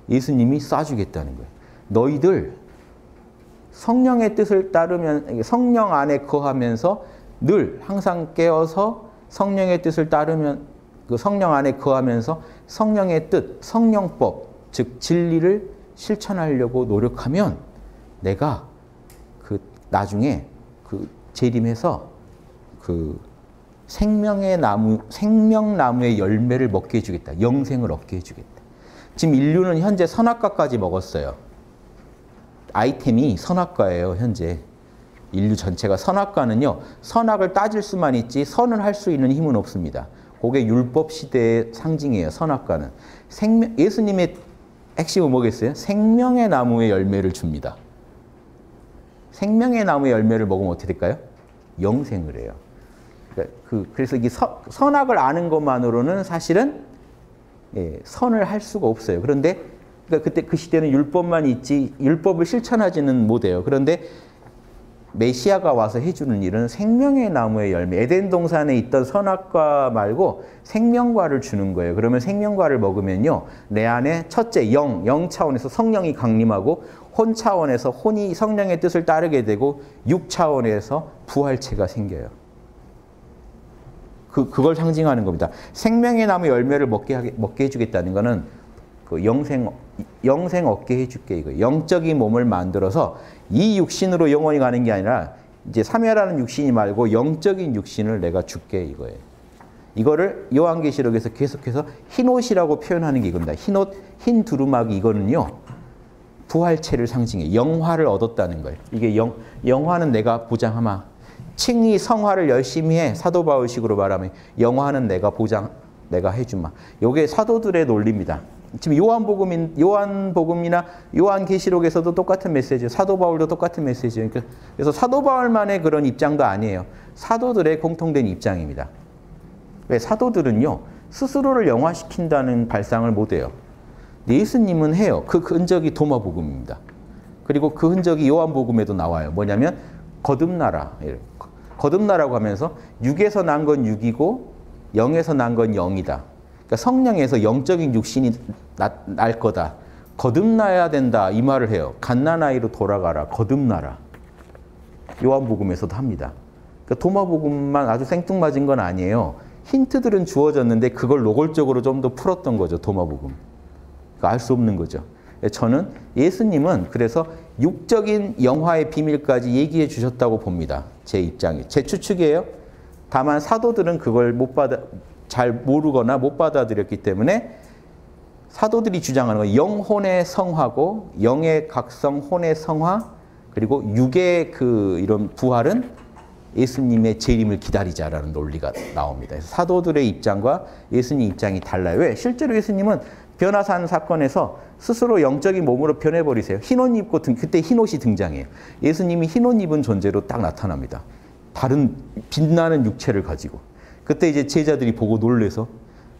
예수님이 쏴주겠다는 거예요. 너희들 성령의 뜻을 따르면 성령 안에 거하면서 늘 항상 깨어서 성령의 뜻을 따르면 그 성령 안에 거하면서 성령의 뜻, 성령법, 즉 진리를 실천하려고 노력하면 내가 그 나중에 그 재림해서 그 생명의 나무, 생명나무의 열매를 먹게 해주겠다. 영생을 얻게 해주겠다. 지금 인류는 현재 선악과까지 먹었어요. 아이템이 선악과예요, 현재. 인류 전체가 선악과는요. 선악을 따질 수만 있지 선을 할 수 있는 힘은 없습니다. 그게 율법 시대의 상징이에요. 선악과는. 생명, 예수님의 핵심은 뭐겠어요? 생명의 나무의 열매를 줍니다. 생명의 나무의 열매를 먹으면 어떻게 될까요? 영생을 해요. 그러니까 그, 래서 이 서, 선악을 아는 것만으로는 사실은 예, 선을 할 수가 없어요. 그런데 그러니까 그때 그 시대는 율법만 있지 율법을 실천하지는 못해요. 그런데 메시아가 와서 해주는 일은 생명의 나무의 열매. 에덴 동산에 있던 선악과 말고 생명과를 주는 거예요. 그러면 생명과를 먹으면요, 내 안에 첫째 영, 영 차원에서 성령이 강림하고 혼 차원에서 혼이 성령의 뜻을 따르게 되고 육 차원에서 부활체가 생겨요. 그 그걸 상징하는 겁니다. 생명의 나무 열매를 먹게 하게, 먹게 해주겠다는 것은 그 영생 영생 얻게 해줄게 이거 영적인 몸을 만들어서 이 육신으로 영원히 가는 게 아니라 이제 삼위라는 육신이 말고 영적인 육신을 내가 줄게 이거예요. 이거를 요한계시록에서 계속해서 흰 옷이라고 표현하는 게 이겁니다. 흰 옷, 흰 두루마기 이거는요. 부활체를 상징해 영화를 얻었다는 거예요. 이게 영, 영화는 내가 보장하마. 칭이 성화를 열심히 해. 사도 바울식으로 말하면 영화는 내가 보장, 내가 해주마. 요게 사도들의 논리입니다. 지금 요한복음인 요한복음이나 요한계시록에서도 똑같은 메시지예요. 사도 바울도 똑같은 메시지예요. 그러니까 그래서 사도 바울만의 그런 입장도 아니에요. 사도들의 공통된 입장입니다. 왜 사도들은요 스스로를 영화시킨다는 발상을 못해요. 예수님은 해요. 그 흔적이 도마복음입니다. 그리고 그 흔적이 요한복음에도 나와요. 뭐냐면 거듭나라. 거듭나라고 하면서 육에서 난 건 육이고 영에서 난 건 영이다. 그러니까 성령에서 영적인 육신이 나, 날 거다. 거듭나야 된다. 이 말을 해요. 갓난아이로 돌아가라. 거듭나라. 요한복음에서도 합니다. 그러니까 도마복음만 아주 생뚱맞은 건 아니에요. 힌트들은 주어졌는데 그걸 노골적으로 좀 더 풀었던 거죠. 도마복음. 그러니까 알수 없는 거죠. 저는 예수님은 그래서 육적인 영화의 비밀까지 얘기해 주셨다고 봅니다. 제 입장이. 제 추측이에요. 다만 사도들은 그걸 못 받아 잘 모르거나 못 받아들였기 때문에 사도들이 주장하는 건 영혼의 성화고 영의 각성, 혼의 성화 그리고 육의 그 이런 부활은 예수님의 재림을 기다리자라는 논리가 나옵니다. 사도들의 입장과 예수님 입장이 달라요. 왜? 실제로 예수님은 변화산 사건에서 스스로 영적인 몸으로 변해버리세요. 흰옷 입고 등, 그때 흰옷이 등장해요. 예수님이 흰옷 입은 존재로 딱 나타납니다. 다른 빛나는 육체를 가지고. 그때 이제 제자들이 보고 놀래서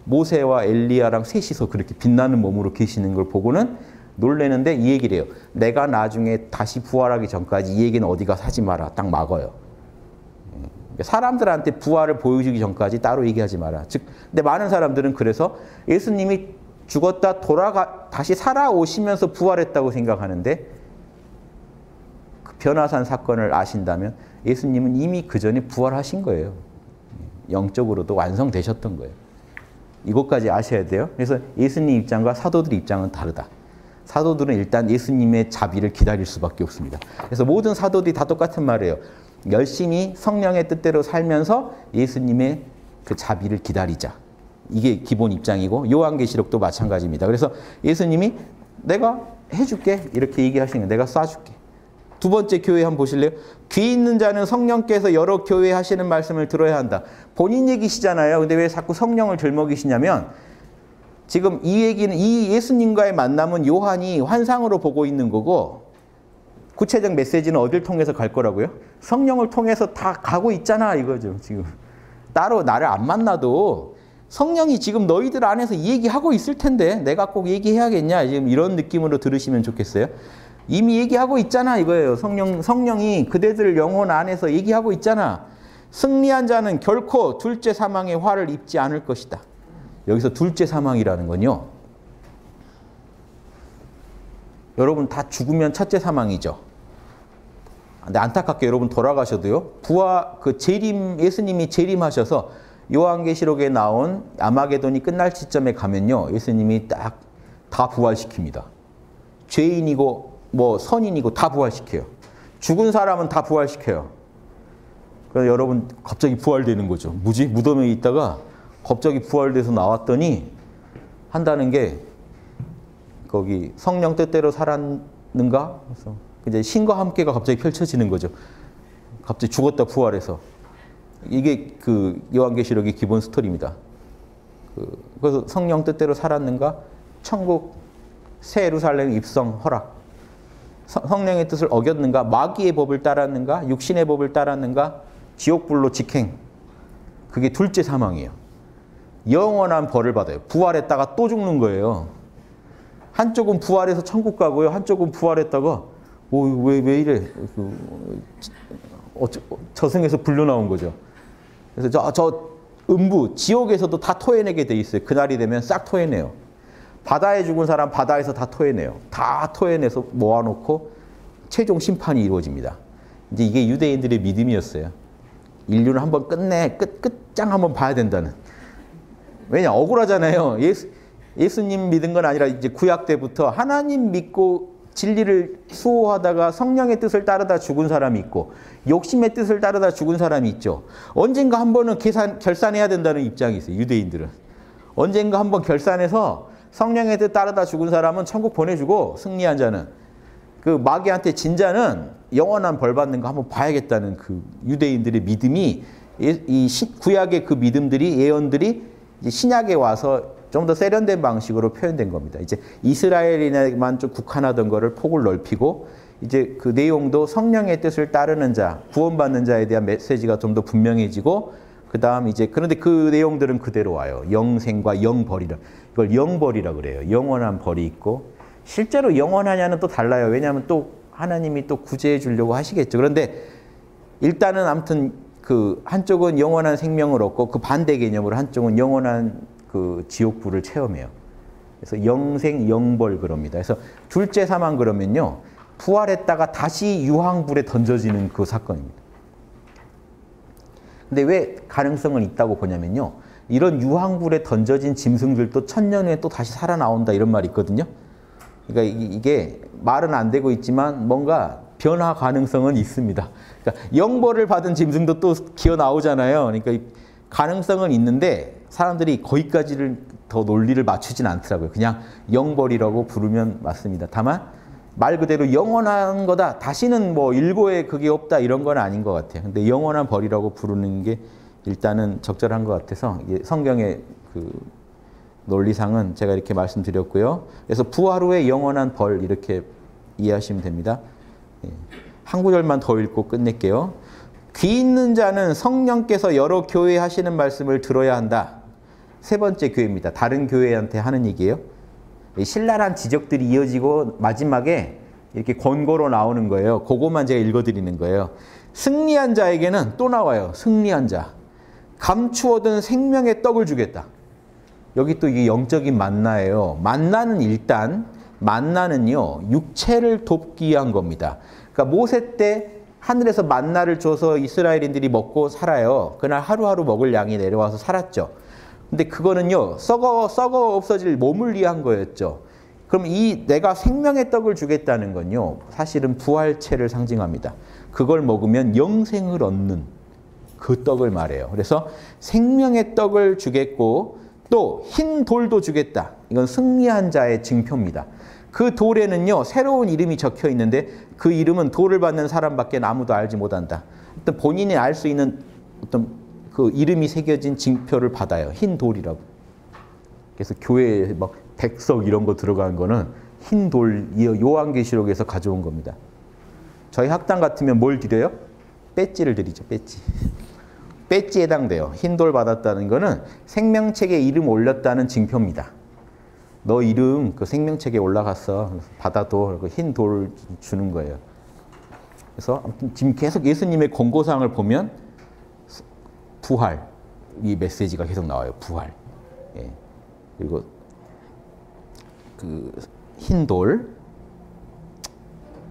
모세와 엘리야랑 셋이서 그렇게 빛나는 몸으로 계시는 걸 보고는 놀래는데 이 얘기를 해요. 내가 나중에 다시 부활하기 전까지 이 얘기는 어디 가서 하지 마라. 딱 막어요. 예. 사람들한테 부활을 보여주기 전까지 따로 얘기하지 마라. 즉, 근데 많은 사람들은 그래서 예수님이 죽었다 돌아가 다시 살아오시면서 부활했다고 생각하는데 그 변화산 사건을 아신다면 예수님은 이미 그 전에 부활하신 거예요. 영적으로도 완성되셨던 거예요. 이것까지 아셔야 돼요. 그래서 예수님 입장과 사도들 입장은 다르다. 사도들은 일단 예수님의 자비를 기다릴 수밖에 없습니다. 그래서 모든 사도들이 다 똑같은 말이에요. 열심히 성령의 뜻대로 살면서 예수님의 그 자비를 기다리자. 이게 기본 입장이고 요한계시록도 마찬가지입니다. 그래서 예수님이 내가 해줄게 이렇게 얘기하시는 내가 쏴줄게. 두 번째 교회 한번 보실래요? 귀 있는 자는 성령께서 여러 교회 하시는 말씀을 들어야 한다. 본인 얘기시잖아요. 근데 왜 자꾸 성령을 들먹이시냐면 지금 이 얘기는 이 예수님과의 만남은 요한이 환상으로 보고 있는 거고 구체적 메시지는 어딜 통해서 갈 거라고요? 성령을 통해서 다 가고 있잖아 이거죠 지금 따로 나를 안 만나도 성령이 지금 너희들 안에서 얘기하고 있을 텐데 내가 꼭 얘기해야겠냐 지금 이런 느낌으로 들으시면 좋겠어요. 이미 얘기하고 있잖아 이거예요. 성령 성령이 그대들 영혼 안에서 얘기하고 있잖아. 승리한 자는 결코 둘째 사망의 화를 입지 않을 것이다. 여기서 둘째 사망이라는 건요. 여러분 다 죽으면 첫째 사망이죠. 근데 안타깝게 여러분 돌아가셔도요. 부하 그 재림 예수님이 재림하셔서 요한계시록에 나온 아마게돈이 끝날 시점에 가면요. 예수님이 딱 다 부활시킵니다. 죄인이고 뭐 선인이고 다 부활시켜요. 죽은 사람은 다 부활시켜요. 그래서 여러분 갑자기 부활되는 거죠. 무지? 무덤에 있다가 갑자기 부활돼서 나왔더니 한다는 게 거기 성령 뜻대로 살았는가? 그래서 이제 신과 함께가 갑자기 펼쳐지는 거죠. 갑자기 죽었다 부활해서 이게 그 요한계시록의 기본 스토리입니다. 그 그래서 성령 뜻대로 살았는가? 천국 새 예루살렘 입성 허락. 성령의 뜻을 어겼는가? 마귀의 법을 따랐는가? 육신의 법을 따랐는가? 지옥불로 직행. 그게 둘째 사망이에요. 영원한 벌을 받아요. 부활했다가 또 죽는 거예요. 한쪽은 부활해서 천국 가고요. 한쪽은 부활했다가 왜왜 왜 이래? 그, 어, 저승에서 불려 나온 거죠. 그래서 저, 저 음부 지옥에서도 다 토해내게 돼 있어요. 그날이 되면 싹 토해내요. 바다에 죽은 사람 바다에서 다 토해내요. 다 토해내서 모아놓고 최종 심판이 이루어집니다. 이제 이게 유대인들의 믿음이었어요. 인류를 한번 끝내 끝 끝장 한번 봐야 된다는. 왜냐 억울하잖아요. 예수 예수님 믿은 건 아니라 이제 구약 때부터 하나님 믿고 진리를 수호하다가 성령의 뜻을 따르다 죽은 사람이 있고 욕심의 뜻을 따르다 죽은 사람이 있죠. 언젠가 한 번은 계산 결산해야 된다는 입장이 있어요. 유대인들은 언젠가 한번 결산해서 성령의 뜻 따르다 죽은 사람은 천국 보내주고 승리한 자는 그 마귀한테 진 자는 영원한 벌 받는 거 한번 봐야겠다는 그 유대인들의 믿음이 이 구약의 그 믿음들이 예언들이 신약에 와서 좀 더 세련된 방식으로 표현된 겁니다. 이제 이스라엘인에만 좀 국한하던 거를 폭을 넓히고 이제 그 내용도 성령의 뜻을 따르는 자, 구원받는 자에 대한 메시지가 좀 더 분명해지고 그 다음 이제 그런데 그 내용들은 그대로 와요. 영생과 영벌이라 이걸 영벌이라 그래요. 영원한 벌이 있고 실제로 영원하냐는 또 달라요. 왜냐하면 또 하나님이 또 구제해 주려고 하시겠죠. 그런데 일단은 아무튼 그 한쪽은 영원한 생명을 얻고 그 반대 개념으로 한쪽은 영원한 그 지옥불을 체험해요. 그래서 영생 영벌 그럽니다. 그래서 둘째 사망 그러면요. 부활했다가 다시 유황불에 던져지는 그 사건입니다. 근데 왜 가능성은 있다고 보냐면요. 이런 유황불에 던져진 짐승들도 천년 후에 또 다시 살아나온다 이런 말이 있거든요. 그러니까 이게 말은 안 되고 있지만 뭔가 변화 가능성은 있습니다. 그러니까 영벌을 받은 짐승도 또 기어 나오잖아요. 그러니까 가능성은 있는데 사람들이 거기까지를 더 논리를 맞추진 않더라고요. 그냥 영벌이라고 부르면 맞습니다. 다만 말 그대로 영원한 거다. 다시는 뭐 일고에 그게 없다 이런 건 아닌 것 같아요. 근데 영원한 벌이라고 부르는 게 일단은 적절한 것 같아서 성경의 그 논리상은 제가 이렇게 말씀드렸고요. 그래서 후에 영원한 벌 이렇게 이해하시면 됩니다. 예. 한 구절만 더 읽고 끝낼게요. 귀 있는 자는 성령께서 여러 교회 하시는 말씀을 들어야 한다. 세 번째 교회입니다. 다른 교회한테 하는 얘기예요. 신랄한 지적들이 이어지고 마지막에 이렇게 권고로 나오는 거예요. 그것만 제가 읽어드리는 거예요. 승리한 자에게는 또 나와요. 승리한 자. 감추어둔 생명의 떡을 주겠다. 여기 또 이게 영적인 만나예요. 만나는 일단 만나는요 육체를 돕기 위한 겁니다. 그러니까 모세 때 하늘에서 만나를 줘서 이스라엘인들이 먹고 살아요. 그날 하루하루 먹을 양이 내려와서 살았죠. 근데 그거는요 썩어 썩어 없어질 몸을 위한 거였죠. 그럼 이 내가 생명의 떡을 주겠다는 건요 사실은 부활체를 상징합니다. 그걸 먹으면 영생을 얻는 그 떡을 말해요. 그래서 생명의 떡을 주겠고 또 흰 돌도 주겠다. 이건 승리한 자의 증표입니다. 그 돌에는요 새로운 이름이 적혀 있는데 그 이름은 돌을 받는 사람밖에 아무도 알지 못한다. 어떤 본인이 알 수 있는 어떤 그 이름이 새겨진 징표를 받아요. 흰 돌이라고. 그래서 교회에 막 백석 이런 거 들어간 거는 흰 돌, 요한계시록에서 가져온 겁니다. 저희 학당 같으면 뭘 드려요? 배지를 드리죠, 배지. [LAUGHS] 배지에 해당돼요. 흰돌 받았다는 거는 생명책에 이름 올렸다는 징표입니다. 너 이름 그 생명책에 올라갔어. 받아도 흰돌 주는 거예요. 그래서 지금 계속 예수님의 권고사항을 보면 부활 이 메시지가 계속 나와요. 부활. 예. 그리고 그 흰돌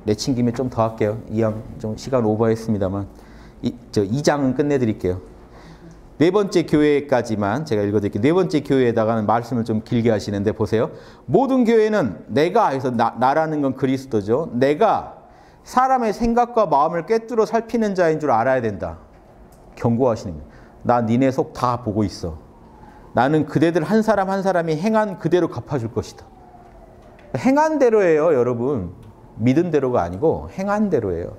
내친 김에 좀 더 할게요. 이양 좀 시간 오버했습니다만 이, 저 2장은 끝내드릴게요. 네 번째 교회까지만 제가 읽어드릴게요. 네 번째 교회에다가는 말씀을 좀 길게 하시는데 보세요. 모든 교회는 내가 해서 나, 나라는 건 그리스도죠. 내가 사람의 생각과 마음을 꿰뚫어 살피는 자인 줄 알아야 된다. 경고하시는 거예요. 나 니네 속 다 보고 있어. 나는 그대들 한 사람 한 사람이 행한 그대로 갚아줄 것이다. 행한 대로예요, 여러분. 믿은 대로가 아니고 행한 대로예요.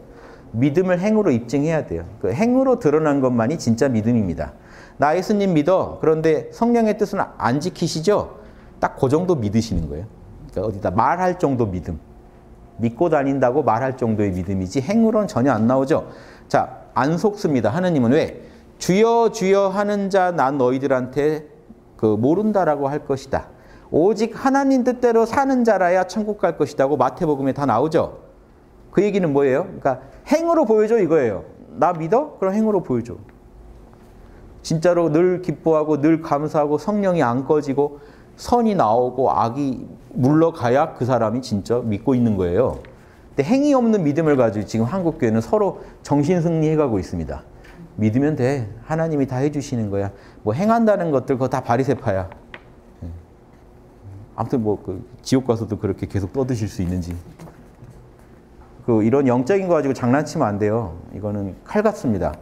믿음을 행으로 입증해야 돼요. 그 행으로 드러난 것만이 진짜 믿음입니다. 나 예수님 믿어. 그런데 성령의 뜻은 안 지키시죠? 딱 그 정도 믿으시는 거예요. 그러니까 어디다 말할 정도 믿음. 믿고 다닌다고 말할 정도의 믿음이지 행으로는 전혀 안 나오죠. 자, 안 속습니다. 하느님은 왜? 주여 주여 하는 자난 너희들한테 그 모른다라고 할 것이다. 오직 하나님 뜻대로 사는 자라야 천국 갈 것이다고 마태복음에 다 나오죠. 그 얘기는 뭐예요? 그러니까 행으로 보여줘 이거예요. 나 믿어? 그럼 행으로 보여줘. 진짜로 늘 기뻐하고 늘 감사하고 성령이 안 꺼지고 선이 나오고 악이 물러가야 그 사람이 진짜 믿고 있는 거예요. 근데 행위 없는 믿음을 가지고 지금 한국 교회는 서로 정신 승리해 가고 있습니다. 믿으면 돼. 하나님이 다 해주시는 거야. 뭐 행한다는 것들 그거 다 바리새파야. 예. 아무튼 뭐 그 지옥 가서도 그렇게 계속 떠드실 수 있는지. 그 이런 영적인 거 가지고 장난치면 안 돼요. 이거는 칼 같습니다.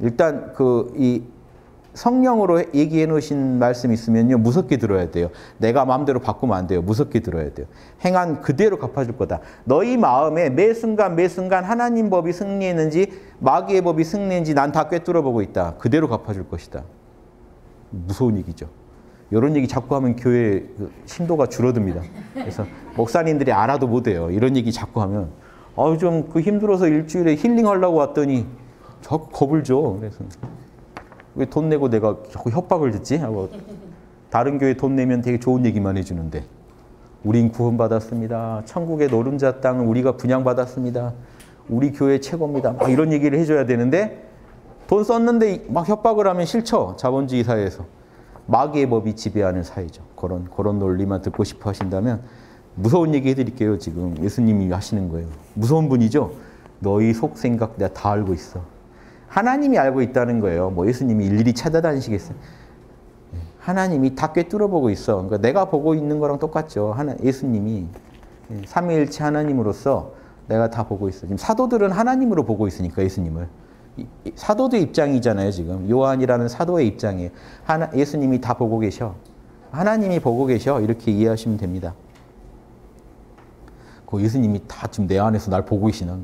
일단 그 이 성령으로 얘기해 놓으신 말씀 있으면요 무섭게 들어야 돼요. 내가 마음대로 바꾸면 안 돼요. 무섭게 들어야 돼요. 행한 그대로 갚아줄 거다. 너희 마음에 매 순간 매 순간 하나님 법이 승리했는지 마귀의 법이 승리했는지 난 다 꿰뚫어 보고 있다. 그대로 갚아줄 것이다. 무서운 얘기죠. 이런 얘기 자꾸 하면 교회 그 심도가 줄어듭니다. 그래서 목사님들이 알아도 못해요. 이런 얘기 자꾸 하면 아좀그 힘들어서 일주일에 힐링하려고 왔더니 자꾸 겁을 줘. 그래서 왜 돈 내고 내가 자꾸 협박을 듣지? 하고 다른 교회 돈 내면 되게 좋은 얘기만 해주는데 우린 구원받았습니다. 천국의 노른자 땅을 우리가 분양받았습니다. 우리 교회 최고입니다. 막 이런 얘기를 해줘야 되는데 돈 썼는데 막 협박을 하면 싫죠. 자본주의 사회에서. 마귀의 법이 지배하는 사회죠. 그런, 그런 논리만 듣고 싶어 하신다면 무서운 얘기 해드릴게요. 지금 예수님이 하시는 거예요. 무서운 분이죠. 너희 속 생각 내가 다 알고 있어. 하나님이 알고 있다는 거예요. 뭐 예수님이 일일이 찾아다니시겠어요. 하나님이 다 꿰뚫어 보고 있어. 그러니까 내가 보고 있는 거랑 똑같죠. 하나, 예수님이 삼위일체 하나님으로서 내가 다 보고 있어. 지금 사도들은 하나님으로 보고 있으니까 예수님을. 사도의 입장이잖아요, 지금. 요한이라는 사도의 입장이에요. 하나, 예수님이 다 보고 계셔. 하나님이 보고 계셔. 이렇게 이해하시면 됩니다. 그 예수님이 다 지금 내 안에서 날 보고 계시나.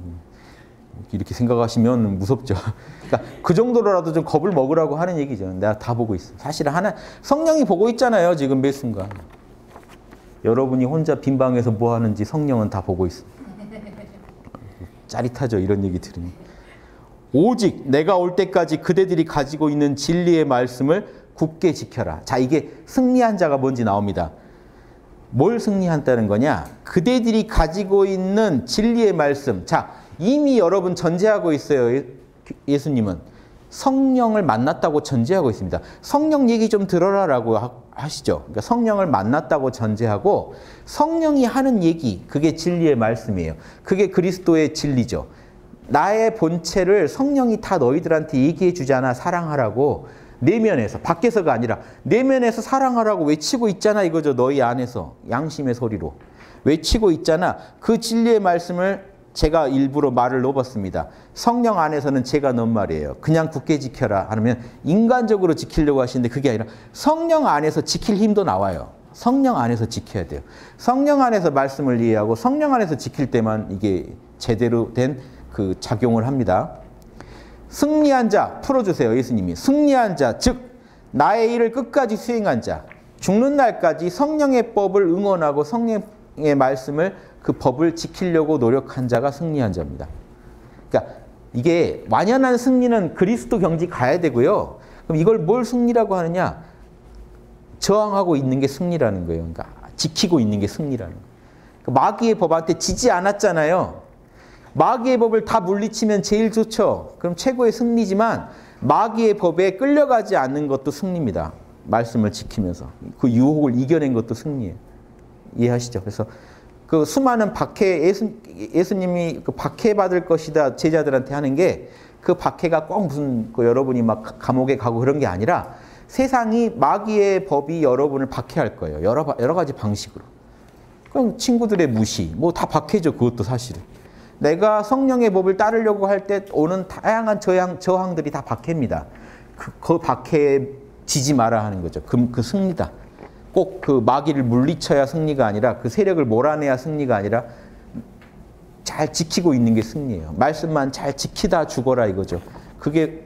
이렇게 생각하시면 무섭죠. [LAUGHS] 그러니까 그 정도로라도 좀 겁을 먹으라고 하는 얘기죠. 내가 다 보고 있어. 사실은 하나 성령이 보고 있잖아요. 지금 매 순간. 여러분이 혼자 빈 방에서 뭐 하는지 성령은 다 보고 있어. [LAUGHS] 짜릿하죠. 이런 얘기 들으니. 오직 내가 올 때까지 그대들이 가지고 있는 진리의 말씀을 굳게 지켜라. 자, 이게 승리한 자가 뭔지 나옵니다. 뭘 승리한다는 거냐? 그대들이 가지고 있는 진리의 말씀. 자, 이미 여러분 전제하고 있어요. 예수님은 성령을 만났다고 전제하고 있습니다. 성령 얘기 좀 들어라라고 하시죠. 그러니까 성령을 만났다고 전제하고 성령이 하는 얘기 그게 진리의 말씀이에요. 그게 그리스도의 진리죠. 나의 본체를 성령이 다 너희들한테 얘기해 주잖아. 사랑하라고. 내면에서 밖에서가 아니라 내면에서 사랑하라고 외치고 있잖아 이거죠. 너희 안에서 양심의 소리로 외치고 있잖아. 그 진리의 말씀을 제가 일부러 말을 넣어봤습니다. 성령 안에서는 제가 넣은 말이에요. 그냥 굳게 지켜라 하면 인간적으로 지키려고 하시는데 그게 아니라 성령 안에서 지킬 힘도 나와요. 성령 안에서 지켜야 돼요. 성령 안에서 말씀을 이해하고 성령 안에서 지킬 때만 이게 제대로 된 그 작용을 합니다. 승리한 자 풀어주세요. 예수님이 승리한 자 즉 나의 일을 끝까지 수행한 자 죽는 날까지 성령의 법을 응원하고 성령의 말씀을 그 법을 지키려고 노력한 자가 승리한 자입니다. 그러니까 이게 완연한 승리는 그리스도 경지 가야 되고요. 그럼 이걸 뭘 승리라고 하느냐? 저항하고 있는 게 승리라는 거예요. 그러니까 지키고 있는 게 승리라는 거예요. 그러니까 마귀의 법한테 지지 않았잖아요. 마귀의 법을 다 물리치면 제일 좋죠. 그럼 최고의 승리지만 마귀의 법에 끌려가지 않는 것도 승리입니다. 말씀을 지키면서 그 유혹을 이겨낸 것도 승리예요. 이해하시죠? 그래서 그 수많은 박해 예수, 예수님이 그 박해 받을 것이다 제자들한테 하는 게 그 박해가 꼭 무슨 그 여러분이 막 감옥에 가고 그런 게 아니라 세상이 마귀의 법이 여러분을 박해할 거예요. 여러 여러 가지 방식으로. 그럼 친구들의 무시, 뭐 다 박해죠. 그것도 사실은. 내가 성령의 법을 따르려고 할 때 오는 다양한 저항 저항들이 다 박해입니다. 그, 그 박해에 지지 마라 하는 거죠. 그, 그 승리다. 꼭 그 마귀를 물리쳐야 승리가 아니라 그 세력을 몰아내야 승리가 아니라 잘 지키고 있는 게 승리예요. 말씀만 잘 지키다 죽어라 이거죠. 그게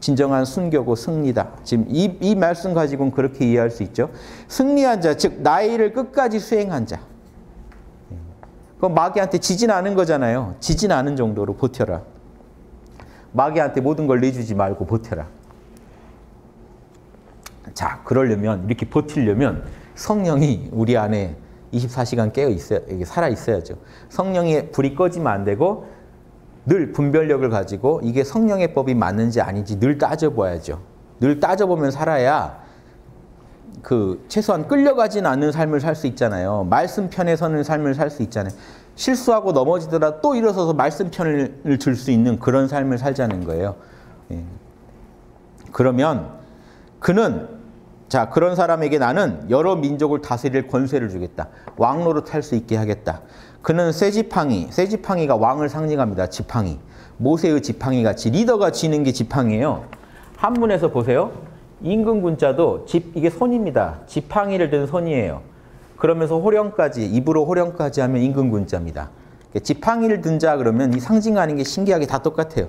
진정한 순교고 승리다. 지금 이, 이 말씀 가지고는 그렇게 이해할 수 있죠. 승리한 자, 즉 일을 끝까지 수행한 자. 그 마귀한테 지진 않은 거잖아요. 지진 않은 정도로 버텨라. 마귀한테 모든 걸 내주지 말고 버텨라. 자, 그러려면 이렇게 버티려면 성령이 우리 안에 24시간 깨어 있어야 살아 있어야죠. 성령의 불이 꺼지면 안 되고 늘 분별력을 가지고 이게 성령의 법이 맞는지 아닌지 늘 따져봐야죠. 늘 따져보면 살아야 그 최소한 끌려가진 않는 삶을 살 수 있잖아요. 말씀 편에 서는 삶을 살 수 있잖아요. 실수하고 넘어지더라도 또 일어서서 말씀 편을 들수 있는 그런 삶을 살자는 거예요. 예. 그러면 그는 자 그런 사람에게 나는 여러 민족을 다스릴 권세를 주겠다. 왕노릇 할수 있게 하겠다. 그는 새 지팡이, 새 지팡이가 왕을 상징합니다. 지팡이. 모세의 지팡이 같이 리더가 쥐는 게 지팡이에요. 한문에서 보세요. 임금 군자도 집 이게 손입니다. 지팡이를 든 손이에요. 그러면서 호령까지 입으로 호령까지 하면 임금 군자입니다. 지팡이를 든 자 그러면 이 상징하는 게 신기하게 다 똑같아요.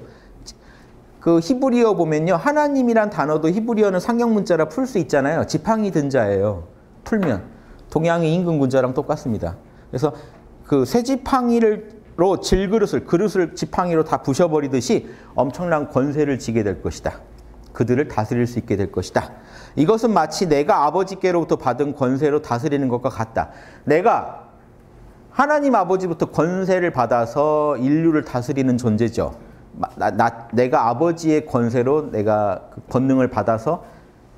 그 히브리어 보면요. 하나님이란 단어도 히브리어는 상형 문자라 풀 수 있잖아요. 지팡이 든 자예요. 풀면 동양의 임금 군자랑 똑같습니다. 그래서 그 새 지팡이로 질그릇을 그릇을 지팡이로 다 부셔버리듯이 엄청난 권세를 지게 될 것이다. 그들을 다스릴 수 있게 될 것이다. 이것은 마치 내가 아버지께로부터 받은 권세로 다스리는 것과 같다. 내가 하나님 아버지부터 권세를 받아서 인류를 다스리는 존재죠. 나, 나, 내가 아버지의 권세로 내가 그 권능을 받아서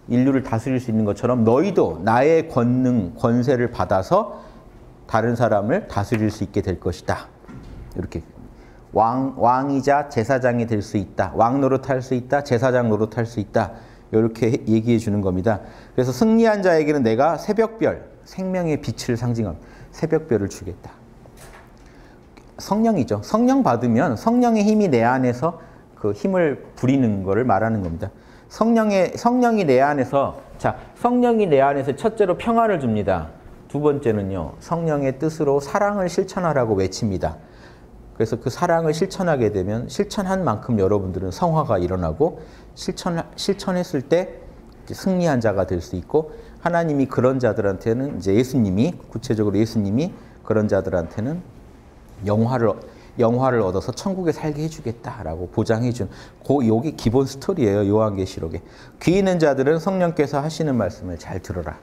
인류를 다스릴 수 있는 것처럼 너희도 나의 권능, 권세를 받아서 다른 사람을 다스릴 수 있게 될 것이다. 이렇게 왕, 왕이자 제사장이 될 수 있다. 왕 노릇할 수 있다. 제사장 노릇할 수 있다. 이렇게 얘기해 주는 겁니다. 그래서 승리한 자에게는 내가 새벽별, 생명의 빛을 상징합니다. 새벽별을 주겠다. 성령이죠. 성령 받으면 성령의 힘이 내 안에서 그 힘을 부리는 것을 말하는 겁니다. 성령의 성령이 내 안에서 자 성령이 내 안에서 첫째로 평안을 줍니다. 두 번째는요 성령의 뜻으로 사랑을 실천하라고 외칩니다. 그래서 그 사랑을 실천하게 되면 실천한 만큼 여러분들은 성화가 일어나고 실천 실천했을 때 승리한 자가 될 수 있고 하나님이 그런 자들한테는 이제 예수님이 구체적으로 예수님이 그런 자들한테는 영화를 영화를 얻어서 천국에 살게 해주겠다라고 보장해준 그 여기 기본 스토리예요 요한계시록에 귀 있는 자들은 성령께서 하시는 말씀을 잘 들어라.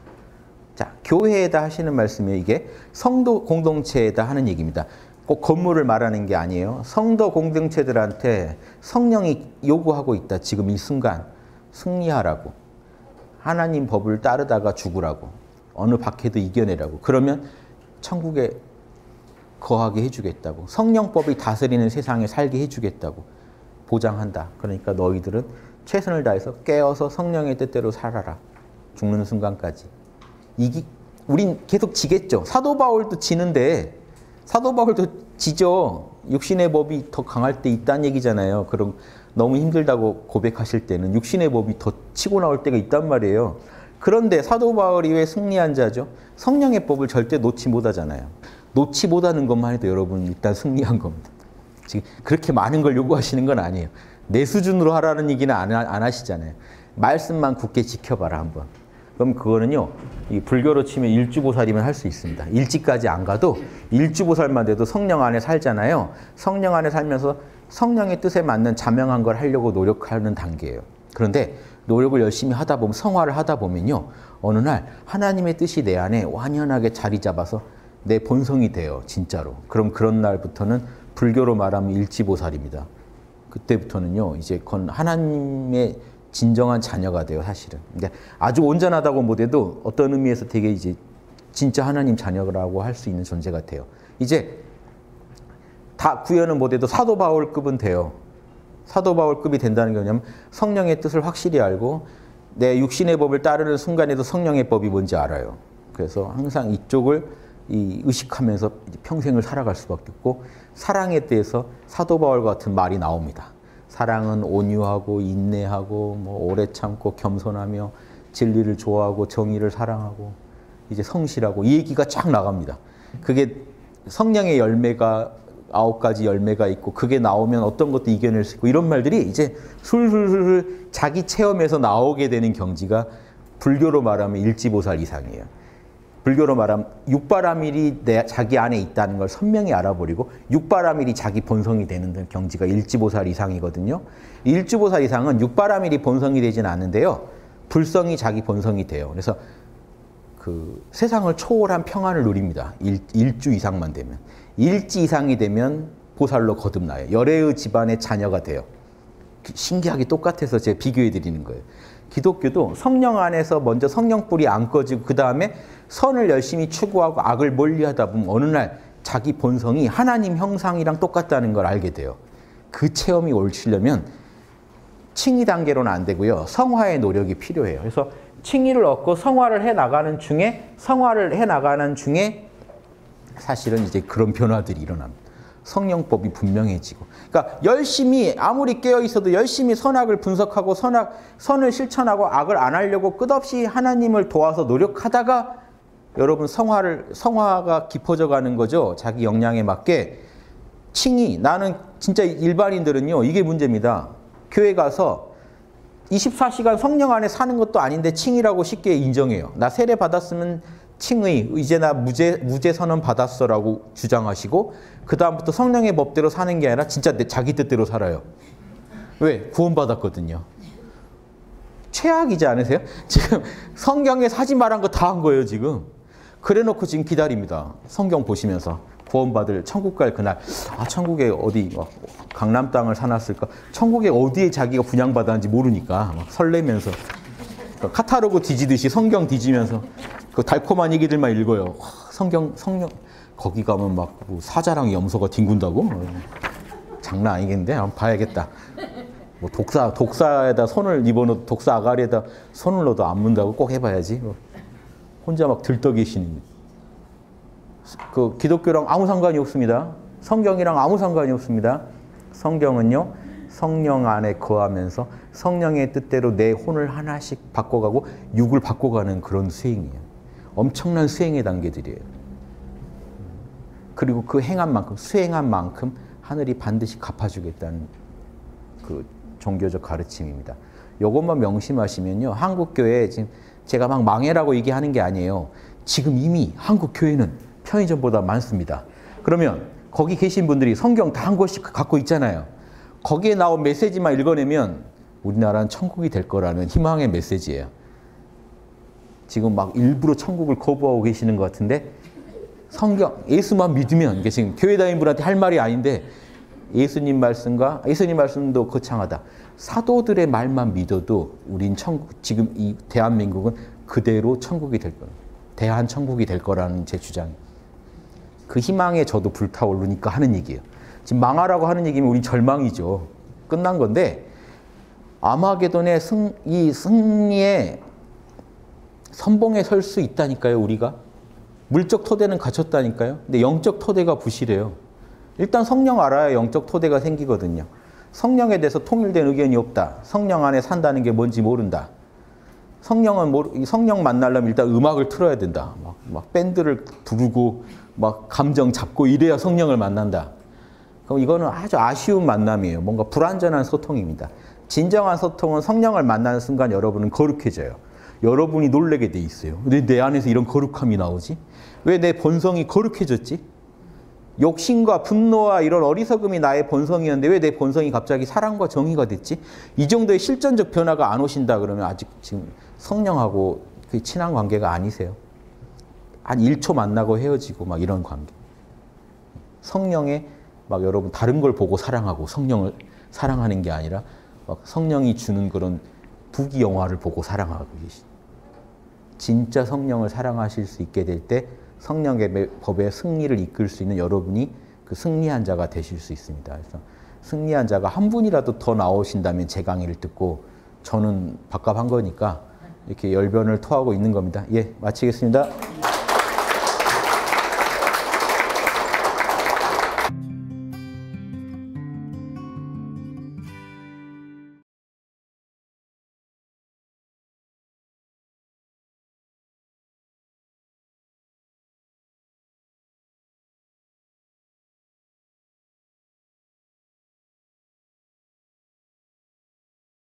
자 교회에다 하시는 말씀이 이게 성도 공동체에다 하는 얘기입니다. 꼭 건물을 말하는 게 아니에요. 성도 공동체들한테 성령이 요구하고 있다. 지금 이 순간 승리하라고 하나님 법을 따르다가 죽으라고 어느 박해도 이겨내라고 그러면 천국에 거하게 해주겠다고 성령법이 다스리는 세상에 살게 해주겠다고 보장한다. 그러니까 너희들은 최선을 다해서 깨어서 성령의 뜻대로 살아라. 죽는 순간까지. 이기 우린 계속 지겠죠. 사도 바울도 지는데 사도 바울도 지죠. 육신의 법이 더 강할 때 있다는 얘기잖아요. 그럼 너무 힘들다고 고백하실 때는 육신의 법이 더 치고 나올 때가 있단 말이에요. 그런데 사도 바울이 왜 승리한 자죠? 성령의 법을 절대 놓지 못하잖아요. 놓지 못하는 것만 해도 여러분 일단 승리한 겁니다. 지금 그렇게 많은 걸 요구하시는 건 아니에요. 내 수준으로 하라는 얘기는 안, 안 하시잖아요. 말씀만 굳게 지켜봐라 한번. 그럼 그거는요, 이 불교로 치면 일주보살이면 할 수 있습니다. 일찍까지 안 가도 일주보살만 돼도 성령 안에 살잖아요. 성령 안에 살면서 성령의 뜻에 맞는 자명한 걸 하려고 노력하는 단계예요. 그런데 노력을 열심히 하다 보면 성화를 하다 보면요, 어느 날 하나님의 뜻이 내 안에 완연하게 자리 잡아서 내 본성이 돼요, 진짜로. 그럼 그런 날부터는 불교로 말하면 일지보살입니다. 그때부터는요, 이제 건 하나님의 진정한 자녀가 돼요, 사실은. 근데 아주 온전하다고 못해도 어떤 의미에서 되게 이제 진짜 하나님 자녀라고 할 수 있는 존재 같아요. 이제 다 구현은 못해도 사도 바울급은 돼요. 사도 바울급이 된다는 게 뭐냐면 성령의 뜻을 확실히 알고 내 육신의 법을 따르는 순간에도 성령의 법이 뭔지 알아요. 그래서 항상 이쪽을 이 의식하면서 평생을 살아갈 수밖에 없고 사랑에 대해서 사도 바울 같은 말이 나옵니다. 사랑은 온유하고 인내하고 뭐 오래 참고 겸손하며 진리를 좋아하고 정의를 사랑하고 이제 성실하고 이 얘기가 쫙 나갑니다. 그게 성령의 열매가 아홉 가지 열매가 있고 그게 나오면 어떤 것도 이겨낼 수 있고 이런 말들이 이제 술술술 자기 체험에서 나오게 되는 경지가 불교로 말하면 일지보살 이상이에요. 불교로 말하면 육바라밀이 내 자기 안에 있다는 걸 선명히 알아버리고 육바라밀이 자기 본성이 되는 경지가 일지보살 이상이거든요. 일지보살 이상은 육바라밀이 본성이 되지는 않는데요. 불성이 자기 본성이 돼요. 그래서 그 세상을 초월한 평안을 누립니다. 일, 일주 이상만 되면. 일지 이상이 되면 보살로 거듭나요. 열애의 집안의 자녀가 돼요. 신기하게 똑같아서 제가 비교해 드리는 거예요. 기독교도 성령 안에서 먼저 성령 뿌리 안 꺼지고 그 다음에 선을 열심히 추구하고 악을 멀리하다 보면 어느 날 자기 본성이 하나님 형상이랑 똑같다는 걸 알게 돼요. 그 체험이 옳으려면 칭의 단계로는 안 되고요. 성화의 노력이 필요해요. 그래서 칭의를 얻고 성화를 해 나가는 중에 성화를 해 나가는 중에 사실은 이제 그런 변화들이 일어납니다. 성령법이 분명해지고. 그러니까 열심히 아무리 깨어 있어도 열심히 선악을 분석하고 선악 선을 실천하고 악을 안 하려고 끝없이 하나님을 도와서 노력하다가 여러분 성화를 성화가 깊어져 가는 거죠. 자기 역량에 맞게 칭이 나는 진짜 일반인들은요. 이게 문제입니다. 교회 가서 24시간 성령 안에 사는 것도 아닌데 칭이라고 쉽게 인정해요. 나 세례 받았으면 칭의 이제 나 무죄 무죄 선언 받았어라고 주장하시고 그 다음부터 성령의 법대로 사는 게 아니라 진짜 내 자기 뜻대로 살아요. 왜 구원 받았거든요. 최악이지 않으세요? [LAUGHS] 지금 성경에 사지 말한 거 다 한 거예요 지금. 그래놓고 지금 기다립니다. 성경 보시면서 구원받을 천국 갈 그날 아 천국에 어디 막 강남 땅을 사놨을까? 천국에 어디에 자기가 분양받았는지 모르니까 막 설레면서 카타로그 뒤지듯이 성경 뒤지면서 그 달콤한 얘기들만 읽어요. 와, 성경 성령 거기 가면 막 뭐 사자랑 염소가 뒹군다고 장난 아니겠는데 한번 봐야겠다. 뭐 독사 독사에다 손을 입어놓 독사 아가리에다 손을 넣어도 안 문다고 꼭 해봐야지. 혼자 막 들떠계시는 그 기독교랑 아무 상관이 없습니다. 성경이랑 아무 상관이 없습니다. 성경은요 성령 안에 거하면서 성령의 뜻대로 내 혼을 하나씩 바꿔가고 육을 바꿔가는 그런 수행이에요. 엄청난 수행의 단계들이에요. 그리고 그 행한 만큼 수행한 만큼 하늘이 반드시 갚아주겠다는 그 종교적 가르침입니다. 이것만 명심하시면요 한국 교회 지금 제가 막 망해라고 얘기하는 게 아니에요. 지금 이미 한국 교회는 편의점보다 많습니다. 그러면 거기 계신 분들이 성경 다 한 권씩 갖고 있잖아요. 거기에 나온 메시지만 읽어내면 우리나라는 천국이 될 거라는 희망의 메시지예요. 지금 막 일부러 천국을 거부하고 계시는 것 같은데 성경 예수만 믿으면 이게 지금 교회 다닌 분한테 할 말이 아닌데 예수님 말씀과 예수님 말씀도 거창하다. 사도들의 말만 믿어도 우린 천국 지금 이 대한민국은 그대로 천국이 될 거예요. 대한 천국이 될 거라는 제 주장. 그 희망에 저도 불타오르니까 하는 얘기예요. 지금 망하라고 하는 얘기면 우린 절망이죠. 끝난 건데 아마게돈의 승, 이 승리의 선봉에 설 수 있다니까요, 우리가. 물적 토대는 갖췄다니까요. 근데 영적 토대가 부실해요. 일단 성령 알아야 영적 토대가 생기거든요. 성령에 대해서 통일된 의견이 없다. 성령 안에 산다는 게 뭔지 모른다. 성령은 모르, 성령 만나려면 일단 음악을 틀어야 된다. 막, 막 밴드를 부르고 막 감정 잡고 이래야 성령을 만난다. 그럼 이거는 아주 아쉬운 만남이에요. 뭔가 불완전한 소통입니다. 진정한 소통은 성령을 만나는 순간 여러분은 거룩해져요. 여러분이 놀래게 돼 있어요. 왜 내 안에서 이런 거룩함이 나오지? 왜 내 본성이 거룩해졌지? 욕심과 분노와 이런 어리석음이 나의 본성이었는데 왜 내 본성이 갑자기 사랑과 정의가 됐지? 이 정도의 실전적 변화가 안 오신다 그러면 아직 지금 성령하고 그 친한 관계가 아니세요. 한 1초 만나고 헤어지고 막 이런 관계. 성령의 막 여러분 다른 걸 보고 사랑하고 성령을 사랑하는 게 아니라 막 성령이 주는 그런 부귀 영화를 보고 사랑하고 계신. 진짜 성령을 사랑하실 수 있게 될때 성령의 법의 승리를 이끌 수 있는 여러분이 그 승리한 자가 되실 수 있습니다. 그래서 승리한 자가 한 분이라도 더 나오신다면 제 강의를 듣고 저는 밥값 한 거니까 이렇게 열변을 토하고 있는 겁니다. 예, 마치겠습니다.